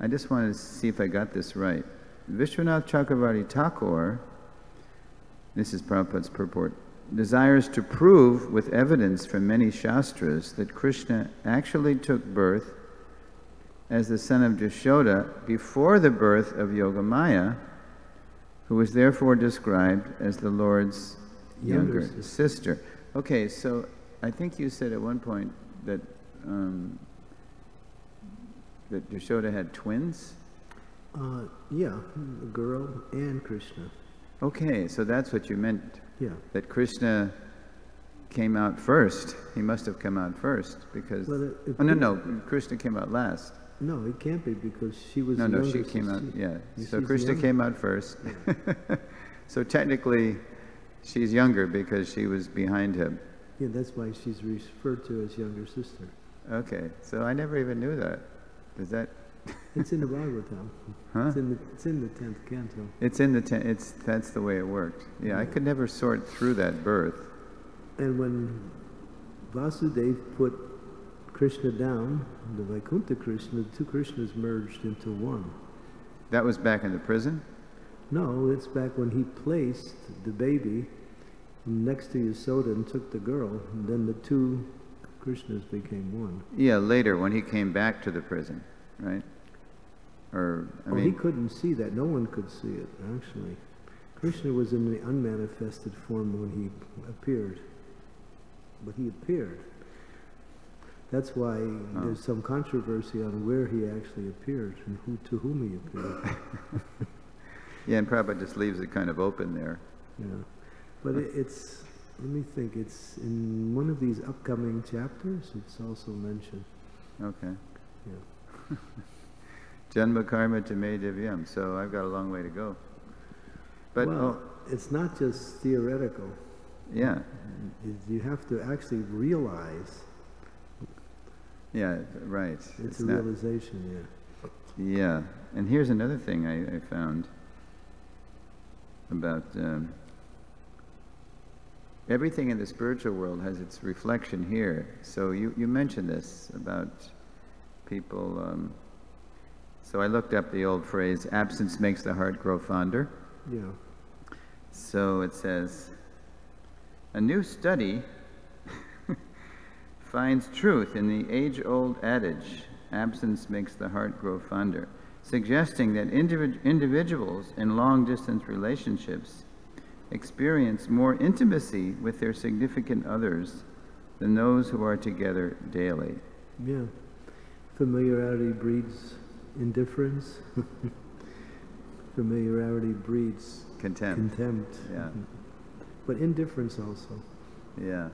I just want to see if I got this right. Vishwanath Chakravarti Thakur, this is Prabhupada's purport, desires to prove with evidence from many shastras that Krishna actually took birth as the son of Jashoda before the birth of Yogamaya who was therefore described as the Lord's younger, younger sister. Okay, so I think you said at one point that um, that Yashoda had twins. Uh, yeah, a girl and Krishna. Okay, so that's what you meant. Yeah. That Krishna came out first. He must have come out first because. Well, oh no, no, Krishna came out last. No, it can't be because she was. No, no, she came out. Yeah. So Krishna came out first. Yeah. so technically, she's younger because she was behind him. Yeah, that's why she's referred to as younger sister. Okay, so I never even knew that. Is that? It's in the Bhagavatam. Huh? It's in the, it's in the tenth canto. It's in the ten, it's that's the way it worked. Yeah, I could never sort through that birth. And when Vasudev put Krishna down, the Vaikuntha Krishna, the two Krishnas merged into one. That was back in the prison. No, it's back when he placed the baby next to Yasoda and took the girl, and then the two Krishnas became one. Yeah, later when he came back to the prison, right? Or I oh, he couldn't see that. No one could see it, actually. Krishna was in the unmanifested form when he appeared. But he appeared. That's why oh. there's some controversy on where he actually appeared and who to whom he appeared. yeah, and Prabhupada just leaves it kind of open there. yeah. But it, it's, let me think, it's in one of these upcoming chapters, it's also mentioned. Okay. Yeah. Janma karma to me divyam. So I've got a long way to go. But well, oh, it's not just theoretical. yeah, You have to actually realize yeah, right. it's, It's a not- realization, yeah. Yeah, and here's another thing I, I found about um, everything in the spiritual world has its reflection here. So you, you mentioned this about people. Um, so I looked up the old phrase, absence makes the heart grow fonder. Yeah. So it says, a new study finds truth in the age-old adage, absence makes the heart grow fonder, suggesting that individ- individuals in long-distance relationships experience more intimacy with their significant others than those who are together daily. Yeah. Familiarity breeds indifference. Familiarity breeds Contempt. contempt. Yeah. But indifference also. Yeah.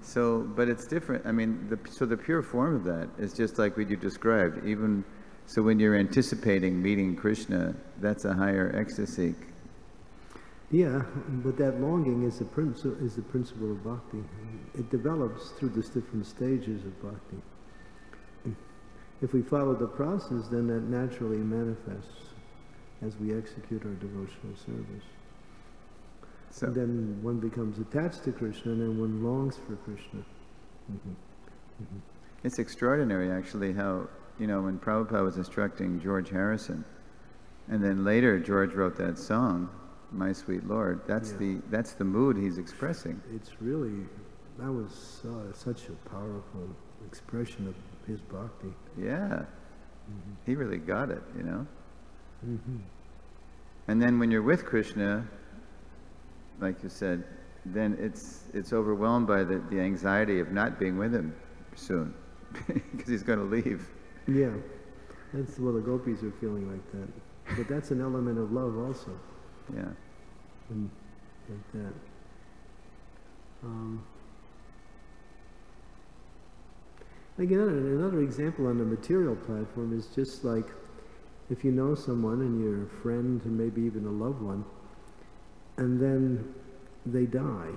So, but it's different. I mean, the, so the pure form of that is just like what you described. Even so, when you're anticipating meeting Krishna, that's a higher ecstasy. Yeah, but that longing is the principle is the principle of bhakti. It develops through the different stages of bhakti. If we follow the process, then that naturally manifests as we execute our devotional service. So, And then one becomes attached to Krishna, and then one longs for Krishna. Mhm. it's extraordinary, actually, how you know when Prabhupada was instructing George Harrison, and then later George wrote that song, "My Sweet Lord." That's Yeah. the that's the mood he's expressing. It's really that was uh, such a powerful expression of his bhakti. Yeah, he really got it, you know. Mm-hmm. And then when you're with Krishna, like you said, then it's it's overwhelmed by the, the anxiety of not being with him soon, because he's going to leave. Yeah, that's well the gopis are feeling like that. But that's an element of love also, Yeah. and like that. Um, again, another example on the material platform is just like if you know someone and you're a friend and maybe even a loved one, and then they die.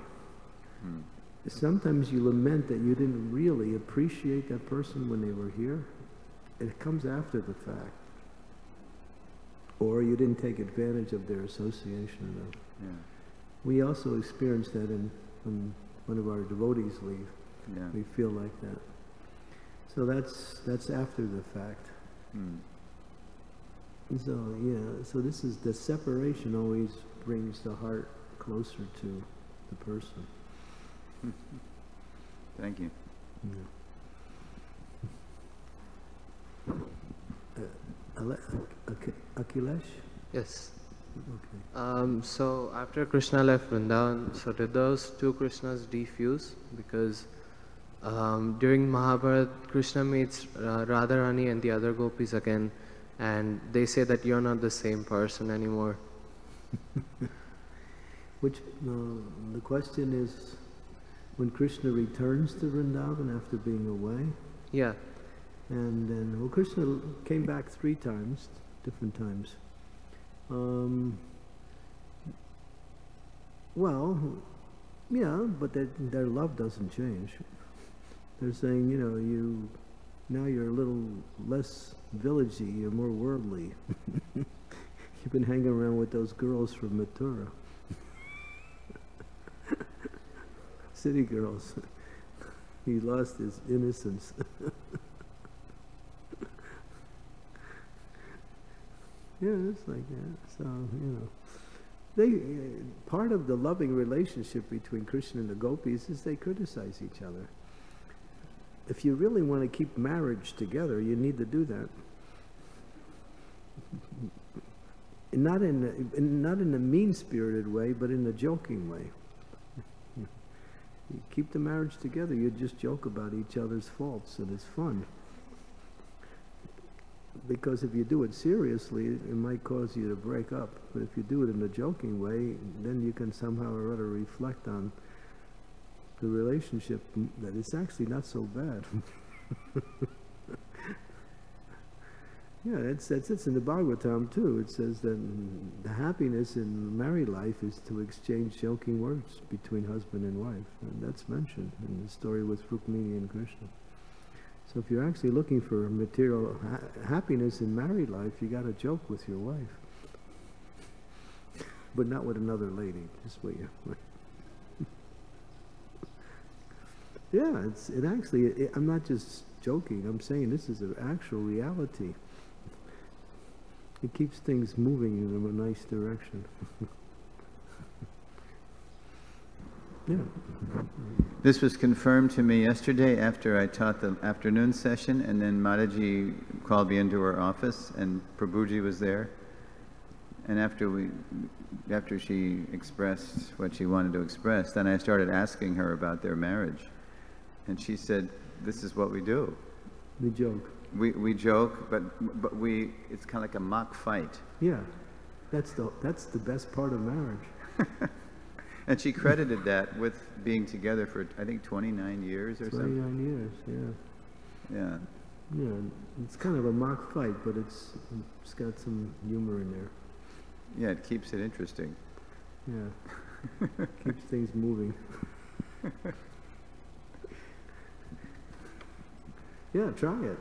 Hmm. Sometimes you lament that you didn't really appreciate that person when they were here. It comes after the fact. Or you didn't take advantage of their association enough. Yeah. We also experience that in, when one of our devotees leave. Yeah. We feel like that. So that's, that's after the fact. Hmm. So, yeah, so this is, the separation always brings the heart closer to the person. Thank you. Uh, Ale- Akhilesh? Yes. Okay. Um, so after Krishna left Vrindavan, so did those two Krishnas defuse? Because um, during Mahabharata, Krishna meets uh, Radharani and the other gopis again, and they say that you're not the same person anymore. Which, no, the question is, when Krishna returns to Vrindavan after being away, Yeah. and then, well, Krishna came back three times, different times. Um, well, yeah, but their, their love doesn't change. They're saying, you know, you now you're a little less villagey, you're more worldly. You've been hanging around with those girls from Mathura. City girls. he lost his innocence. yeah, it's like that. So, you know. They, uh, part of the loving relationship between Krishna and the gopis is they criticize each other. If you really want to keep marriage together, you need to do that. Not in, a, not in a mean-spirited way, but in a joking way. You keep the marriage together, you just joke about each other's faults, and it's fun. Because if you do it seriously, it might cause you to break up. But if you do it in a joking way, then you can somehow or other reflect on the relationship that it's actually not so bad. yeah, that's, that's it's in the Bhagavatam too. It says that the happiness in married life is to exchange joking words between husband and wife. And that's mentioned in the story with Rukmini and Krishna. So if you're actually looking for material ha happiness in married life, you got to joke with your wife. But not with another lady, just with you. Yeah, it's it actually. It, I'm not just joking. I'm saying this is an actual reality. It keeps things moving in a nice direction. yeah. This was confirmed to me yesterday after I taught the afternoon session, and then Mataji called me into her office, and Prabhuji was there. And after we, after she expressed what she wanted to express, then I started asking her about their marriage, and she said, "This is what we do. We joke. We we joke, but but we it's kind of like a mock fight." Yeah, that's the that's the best part of marriage. And she credited that with being together for, I think, 29 years or something. 29 years, yeah. Yeah. Yeah, it's kind of a mock fight, but it's it's got some humor in there. Yeah, it keeps it interesting. Yeah, keeps things moving. yeah, try it.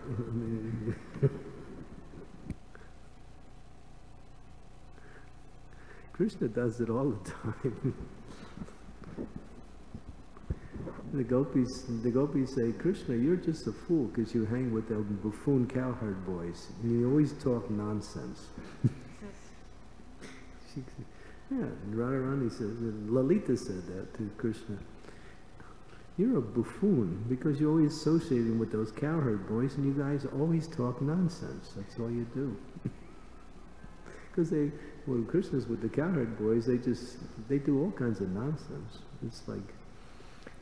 Krishna does it all the time. The gopis, the gopis say, Krishna, you're just a fool because you hang with the buffoon cowherd boys. And you always talk nonsense. yeah, Radharani says, Lalita said that to Krishna. You're a buffoon because you're always associating with those cowherd boys and you guys always talk nonsense. That's all you do. Because they, when Krishna's with the cowherd boys, they just, they do all kinds of nonsense. It's like,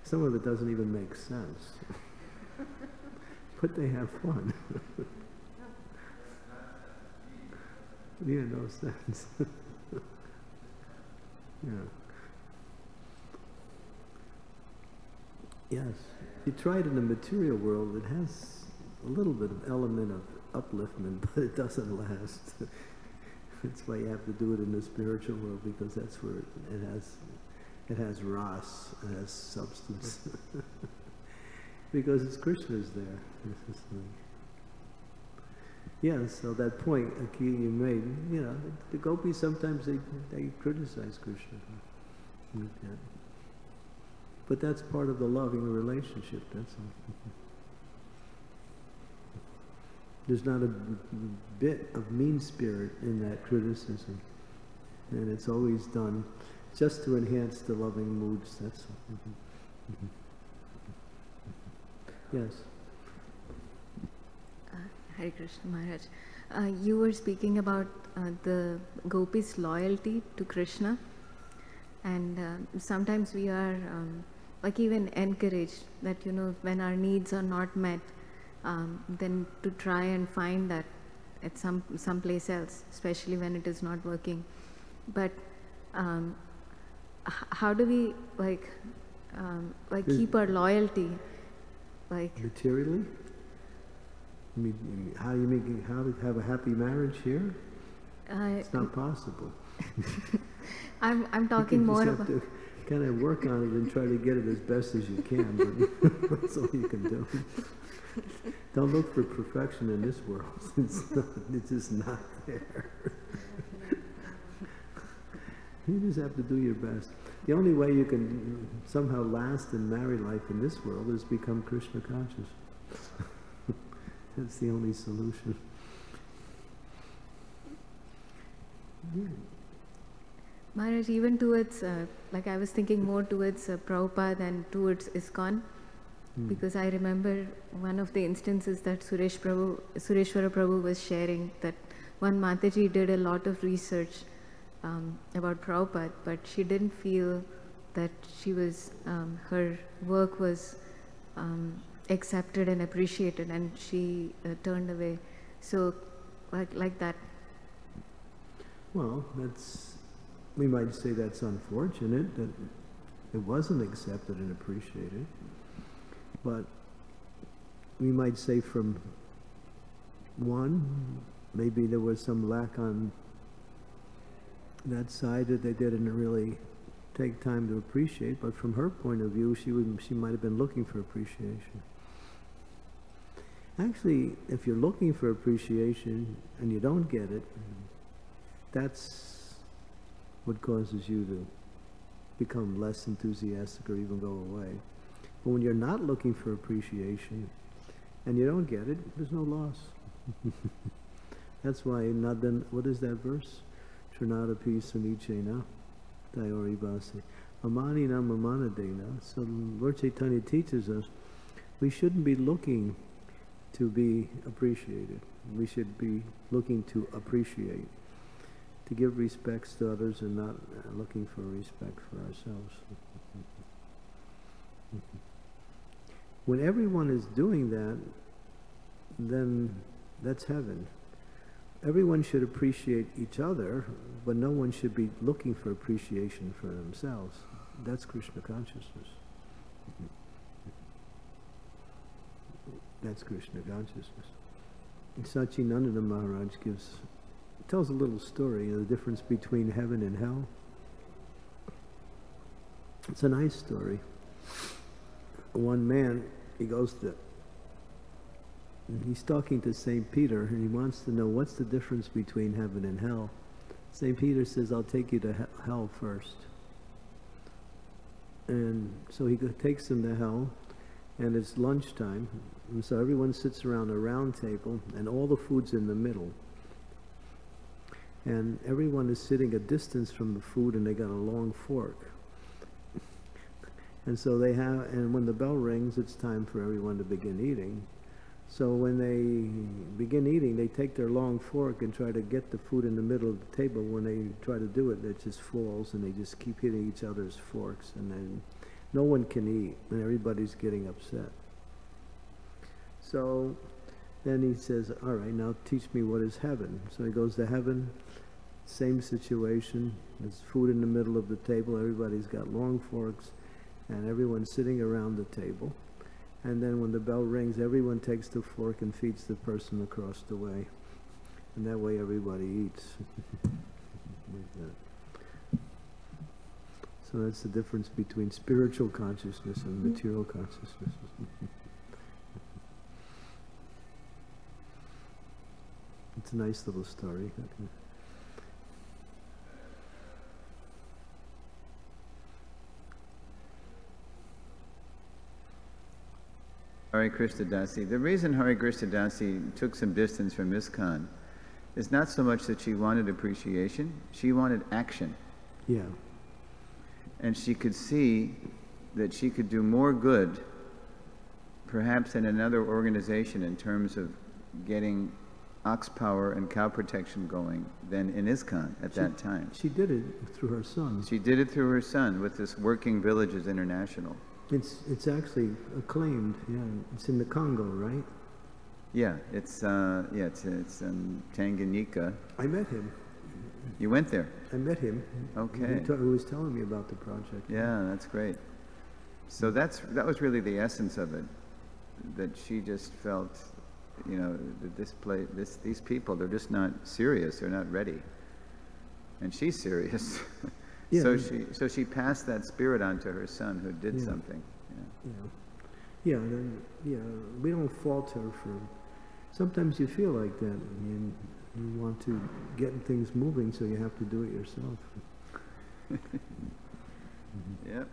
some of it doesn't even make sense. but they have fun. yeah, no sense. yeah. Yes. You try it in the material world, it has a little bit of element of upliftment, but it doesn't last. that's why you have to do it in the spiritual world because that's where it, has it has ras, it has substance. because it's Krishna's there. Yeah, so that point you made, you know, the gopis sometimes they, they criticize Krishna. But that's part of the loving relationship, that's all. There's not a bit of mean spirit in that criticism. And it's always done just to enhance the loving moods. That's all. Yes. Uh, Hare Krishna Maharaj. Uh, you were speaking about uh, the gopis' loyalty to Krishna, and uh, sometimes we are um, like even encouraged that you know when our needs are not met, um, then to try and find that at some someplace else, especially when it is not working. But um, how do we like um, like keep our loyalty like materially? I mean, how do you make how to have a happy marriage here? It's not possible. I'm i'm talking more about to kind of work on it and try to get it as best as you can, but that's all you can do. Don't look for perfection in this world. It's, not, it's just not there. you just have to do your best. The only way you can somehow last in married life in this world is become Krishna conscious. That's the only solution. Maharaj, even towards, uh, like I was thinking more towards uh, Prabhupada than towards ISKCON, because I remember one of the instances that Suresh Prabhu, Sureshwara Prabhu was sharing that one Mataji did a lot of research um, about Prabhupada, but she didn't feel that she was, um, her work was um, accepted and appreciated, and she uh, turned away. So, like, like that. Well, that's, we might say that's unfortunate that it wasn't accepted and appreciated. But we might say from one, maybe there was some lack on that side that they didn't really take time to appreciate, but from her point of view, she would, she might have been looking for appreciation. Actually, if you're looking for appreciation and you don't get it, that's what causes you to become less enthusiastic or even go away. But when you're not looking for appreciation and you don't get it, there's no loss. That's why Nadan, what is that verse? Trinadapi Sunichena Dayori Basi. Amani na mamanadena. So Lord Chaitanya teaches us we shouldn't be looking to be appreciated. We should be looking to appreciate, to give respects to others and not uh, looking for respect for ourselves. when everyone is doing that, then that's heaven. Everyone should appreciate each other, but no one should be looking for appreciation for themselves. That's Krishna consciousness. That's Krishna consciousness. And Sachinandana Maharaj gives, tells a little story of the difference between heaven and hell. It's a nice story. One man, he goes to, he's talking to St. Peter and he wants to know what's the difference between heaven and hell. St. Peter says, I'll take you to hell first. And so he takes him to hell and it's lunchtime. And so everyone sits around a round table and all the food's in the middle. And everyone is sitting a distance from the food and they got a long fork. And so they have, and when the bell rings, it's time for everyone to begin eating. So when they begin eating, they take their long fork and try to get the food in the middle of the table. When they try to do it, it just falls and they just keep hitting each other's forks and then no one can eat and everybody's getting upset. So then he says, all right, now teach me what is heaven. So he goes to heaven, same situation. There's food in the middle of the table. Everybody's got long forks and everyone's sitting around the table. And then when the bell rings, everyone takes the fork and feeds the person across the way. And that way everybody eats. So that's the difference between spiritual consciousness and material consciousness. it's a nice little story. Hare Krishna Dasi. The reason Hare Krishna Dasi took some distance from ISKCON is not so much that she wanted appreciation, she wanted action. Yeah. And she could see that she could do more good, perhaps in another organization in terms of getting ox power and cow protection going than in ISKCON at that time. She did it through her son. She did it through her son with this Working Villages International. It's it's actually acclaimed. Yeah, it's in the Congo, right? Yeah, it's uh, yeah, it's it's in Tanganyika. I met him. You went there. I met him. Okay. He, was telling me about the project. Yeah, that's great. So that's that was really the essence of it. That she just felt, you know, that this play, this these people, they're just not serious. They're not ready. And she's serious. Yeah, So and- she, so she passed that spirit on to her son who did Yeah. something. Yeah. know. Yeah, then, yeah, we don't fault her for, sometimes you feel like that, and you want to get things moving, so you have to do it yourself. Yep.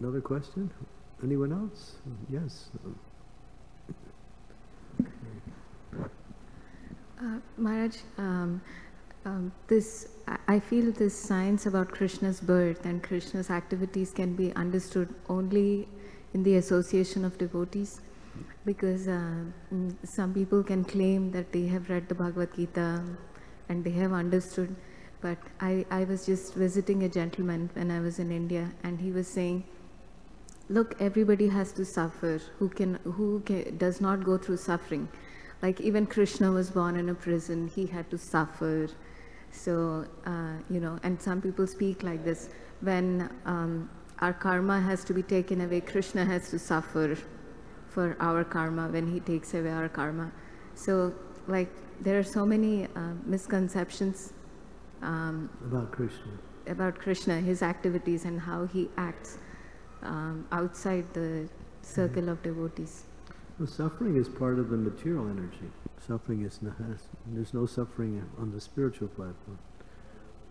Another question? Anyone else? Yes. Uh, Maharaj, um, um, this I feel this science about Krishna's birth and Krishna's activities can be understood only in the association of devotees, because uh, mm, some people can claim that they have read the Bhagavad Gita and they have understood, but I, I was just visiting a gentleman when I was in India, and he was saying look everybody has to suffer. Who can who ca does not go through suffering like even krishna was born in a prison. He had to suffer. So uh, you know and some people speak like this. When um, our karma has to be taken away krishna has to suffer for our karma when he takes away our karma. So like there are so many uh, misconceptions um, About Krishna. about Krishna, his activities, and how he acts um, outside the circle of devotees. Well, suffering is part of the material energy. Suffering is not, there's no suffering on the spiritual platform,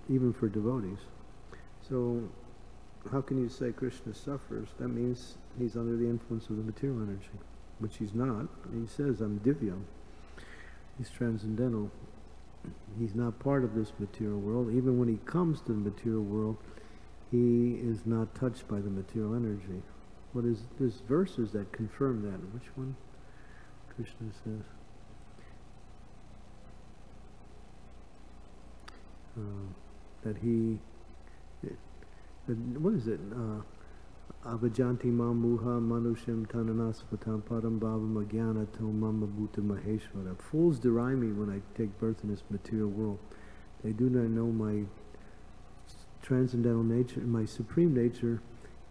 even for devotees. So, how can you say Krishna suffers? That means he's under the influence of the material energy, which he's not. He says, I'm divya. He's transcendental. He's not part of this material world. Even when he comes to the material world, he is not touched by the material energy. What is there's verses that confirm that. Which one? Krishna says. Uh, that he, what is it? Uh, Avajanti mamuha manushim tananasvatam param bhavam agyana mama bhuta maheshwara. Fools deride me when I take birth in this material world. They do not know my transcendental nature, my supreme nature,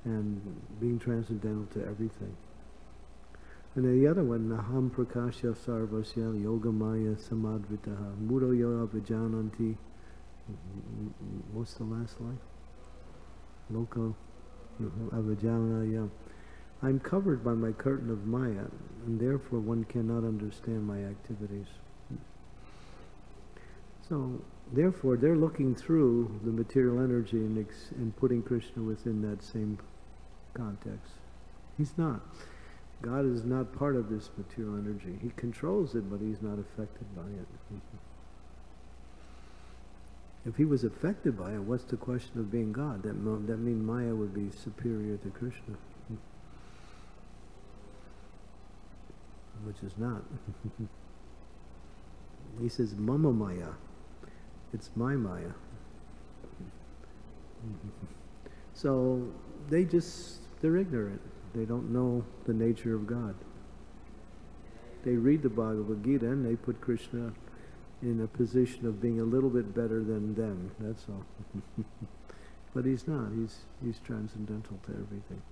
and being transcendental to everything. And then the other one, Naham Prakasha Sarvasya Yoga Maya Samadvitaha Muro Yoga Vijananti. What's the last line? Loka Avajanaya. I'm covered by my curtain of Maya, and therefore one cannot understand my activities. So, therefore, they're looking through the material energy and, and putting Krishna within that same context. He's not. God is not part of this material energy. He controls it, but he's not affected by it. Mm-hmm. If he was affected by it, what's the question of being God? That that means Maya would be superior to Krishna, mm-hmm. which is not. he says, "Mama Maya." It's my Maya. Mm-hmm. so they just, they're ignorant. They don't know the nature of God. They read the Bhagavad Gita and they put Krishna in a position of being a little bit better than them, that's all. but he's not. He's, he's transcendental to everything.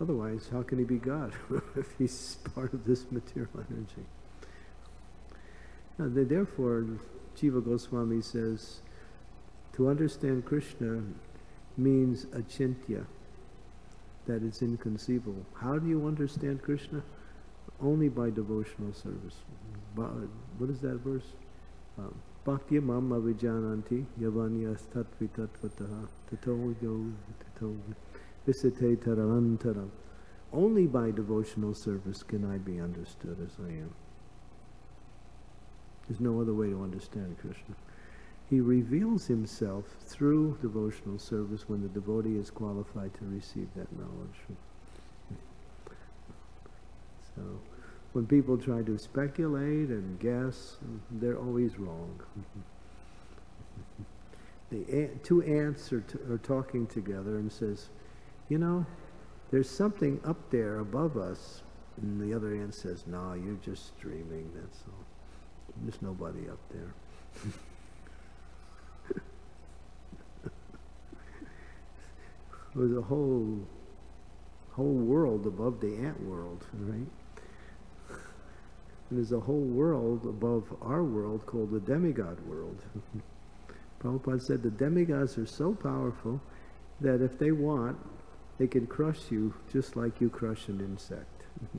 Otherwise, how can he be God if he's part of this material energy? Now, they- therefore, Jiva Goswami says, to understand Krishna means achintya, that it's inconceivable. How do you understand Krishna? Only by devotional service. What is that verse? Um, Bhakti mam avijananti yavanyas tatvi tatvataha tato yo tato visite tararantaram. Only by devotional service can I be understood as I am. There's no other way to understand Krishna. He reveals himself through devotional service when the devotee is qualified to receive that knowledge. So, when people try to speculate and guess, they're always wrong. the two ants are, are talking together and says, you know, there's something up there above us. And the other ant says, no, you're just dreaming, that's all. There's nobody up there. There's a whole whole world above the ant world, right? And there's a whole world above our world called the demigod world. Prabhupada said the demigods are so powerful that if they want, they can crush you just like you crush an insect.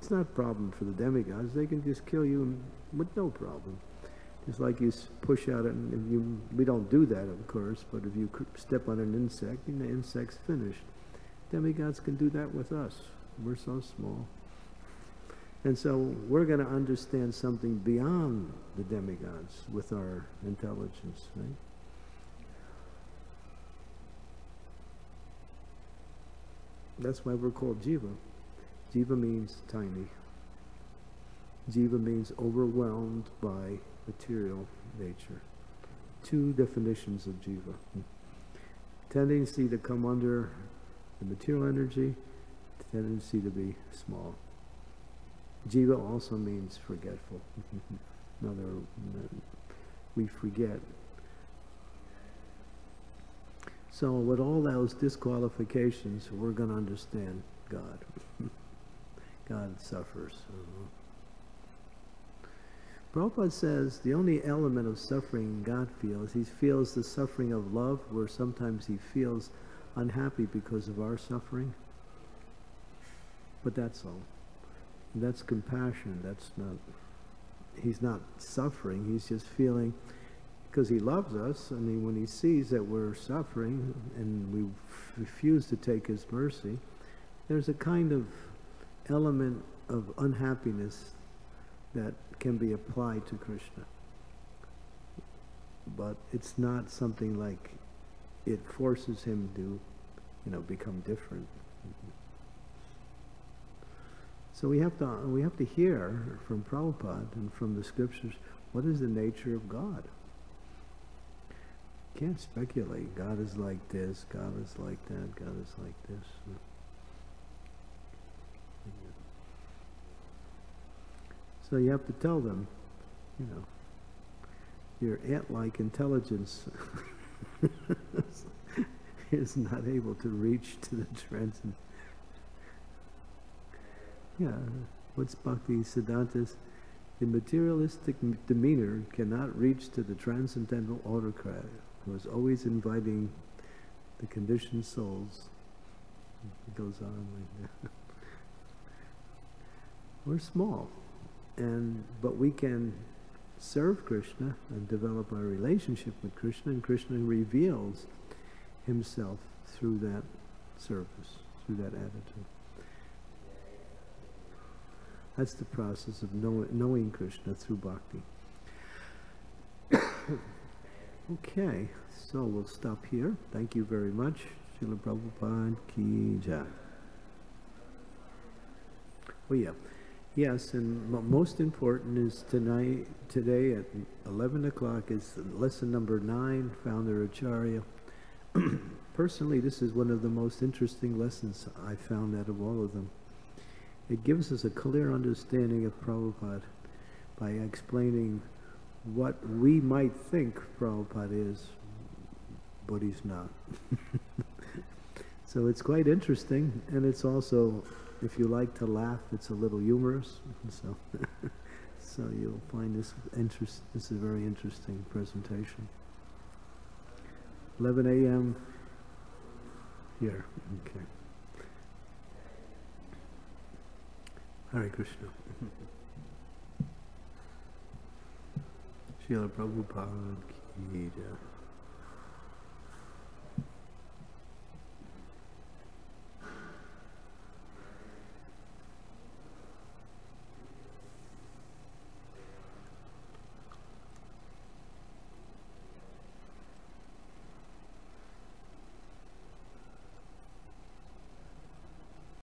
it's not a problem for the demigods. They can just kill you with no problem. Just like you push out and you, we don't do that, of course, but if you step on an insect, and the insect's finished. Demigods can do that with us. We're so small. And so we're going to understand something beyond the demigods with our intelligence, right? That's why we're called Jiva. Jiva means tiny. Jiva means overwhelmed by material nature. Two definitions of jiva. Tendency to come under the material energy, tendency to be small. Jiva also means forgetful. Another, we forget. So with all those disqualifications, we're going to understand God. God suffers. Prabhupada says the only element of suffering God feels, he feels the suffering of love, where sometimes he feels unhappy because of our suffering. But that's all. That's compassion. That's not, he's not suffering. He's just feeling, because he loves us. I mean, when he sees that we're suffering and we refuse to take his mercy, there's a kind of element of unhappiness that can be applied to Krishna. But it's not something like it forces him to, you know, become different. So we have to we have to hear from Prabhupada and from the scriptures what is the nature of God. Can't speculate. God is like this. God is like that. God is like this. So you have to tell them, you know, your ant-like intelligence is not able to reach to the transcendent. Yeah, what's Bhakti Siddhanta's? The materialistic demeanor cannot reach to the transcendental autocrat who is always inviting the conditioned souls. It goes on like that. We're small and but we can serve Krishna and develop our relationship with Krishna, and Krishna reveals himself through that service, through that attitude. That's the process of know, knowing Krishna through bhakti. okay, so we'll stop here. Thank you very much. Srila Prabhupada. Oh yeah. Yes, and most important is tonight, today at 11 o'clock is lesson number nine, Founder Acharya. Personally, this is one of the most interesting lessons I found out of all of them. It gives us a clear understanding of Prabhupada by explaining what we might think Prabhupada is, but he's not. so it's quite interesting, and it's also if you like to laugh, it's a little humorous. So, so you'll find this interest. This is a very interesting presentation. 11 a.m. here. Okay. Hare Krishna. Srila Prabhupada Ki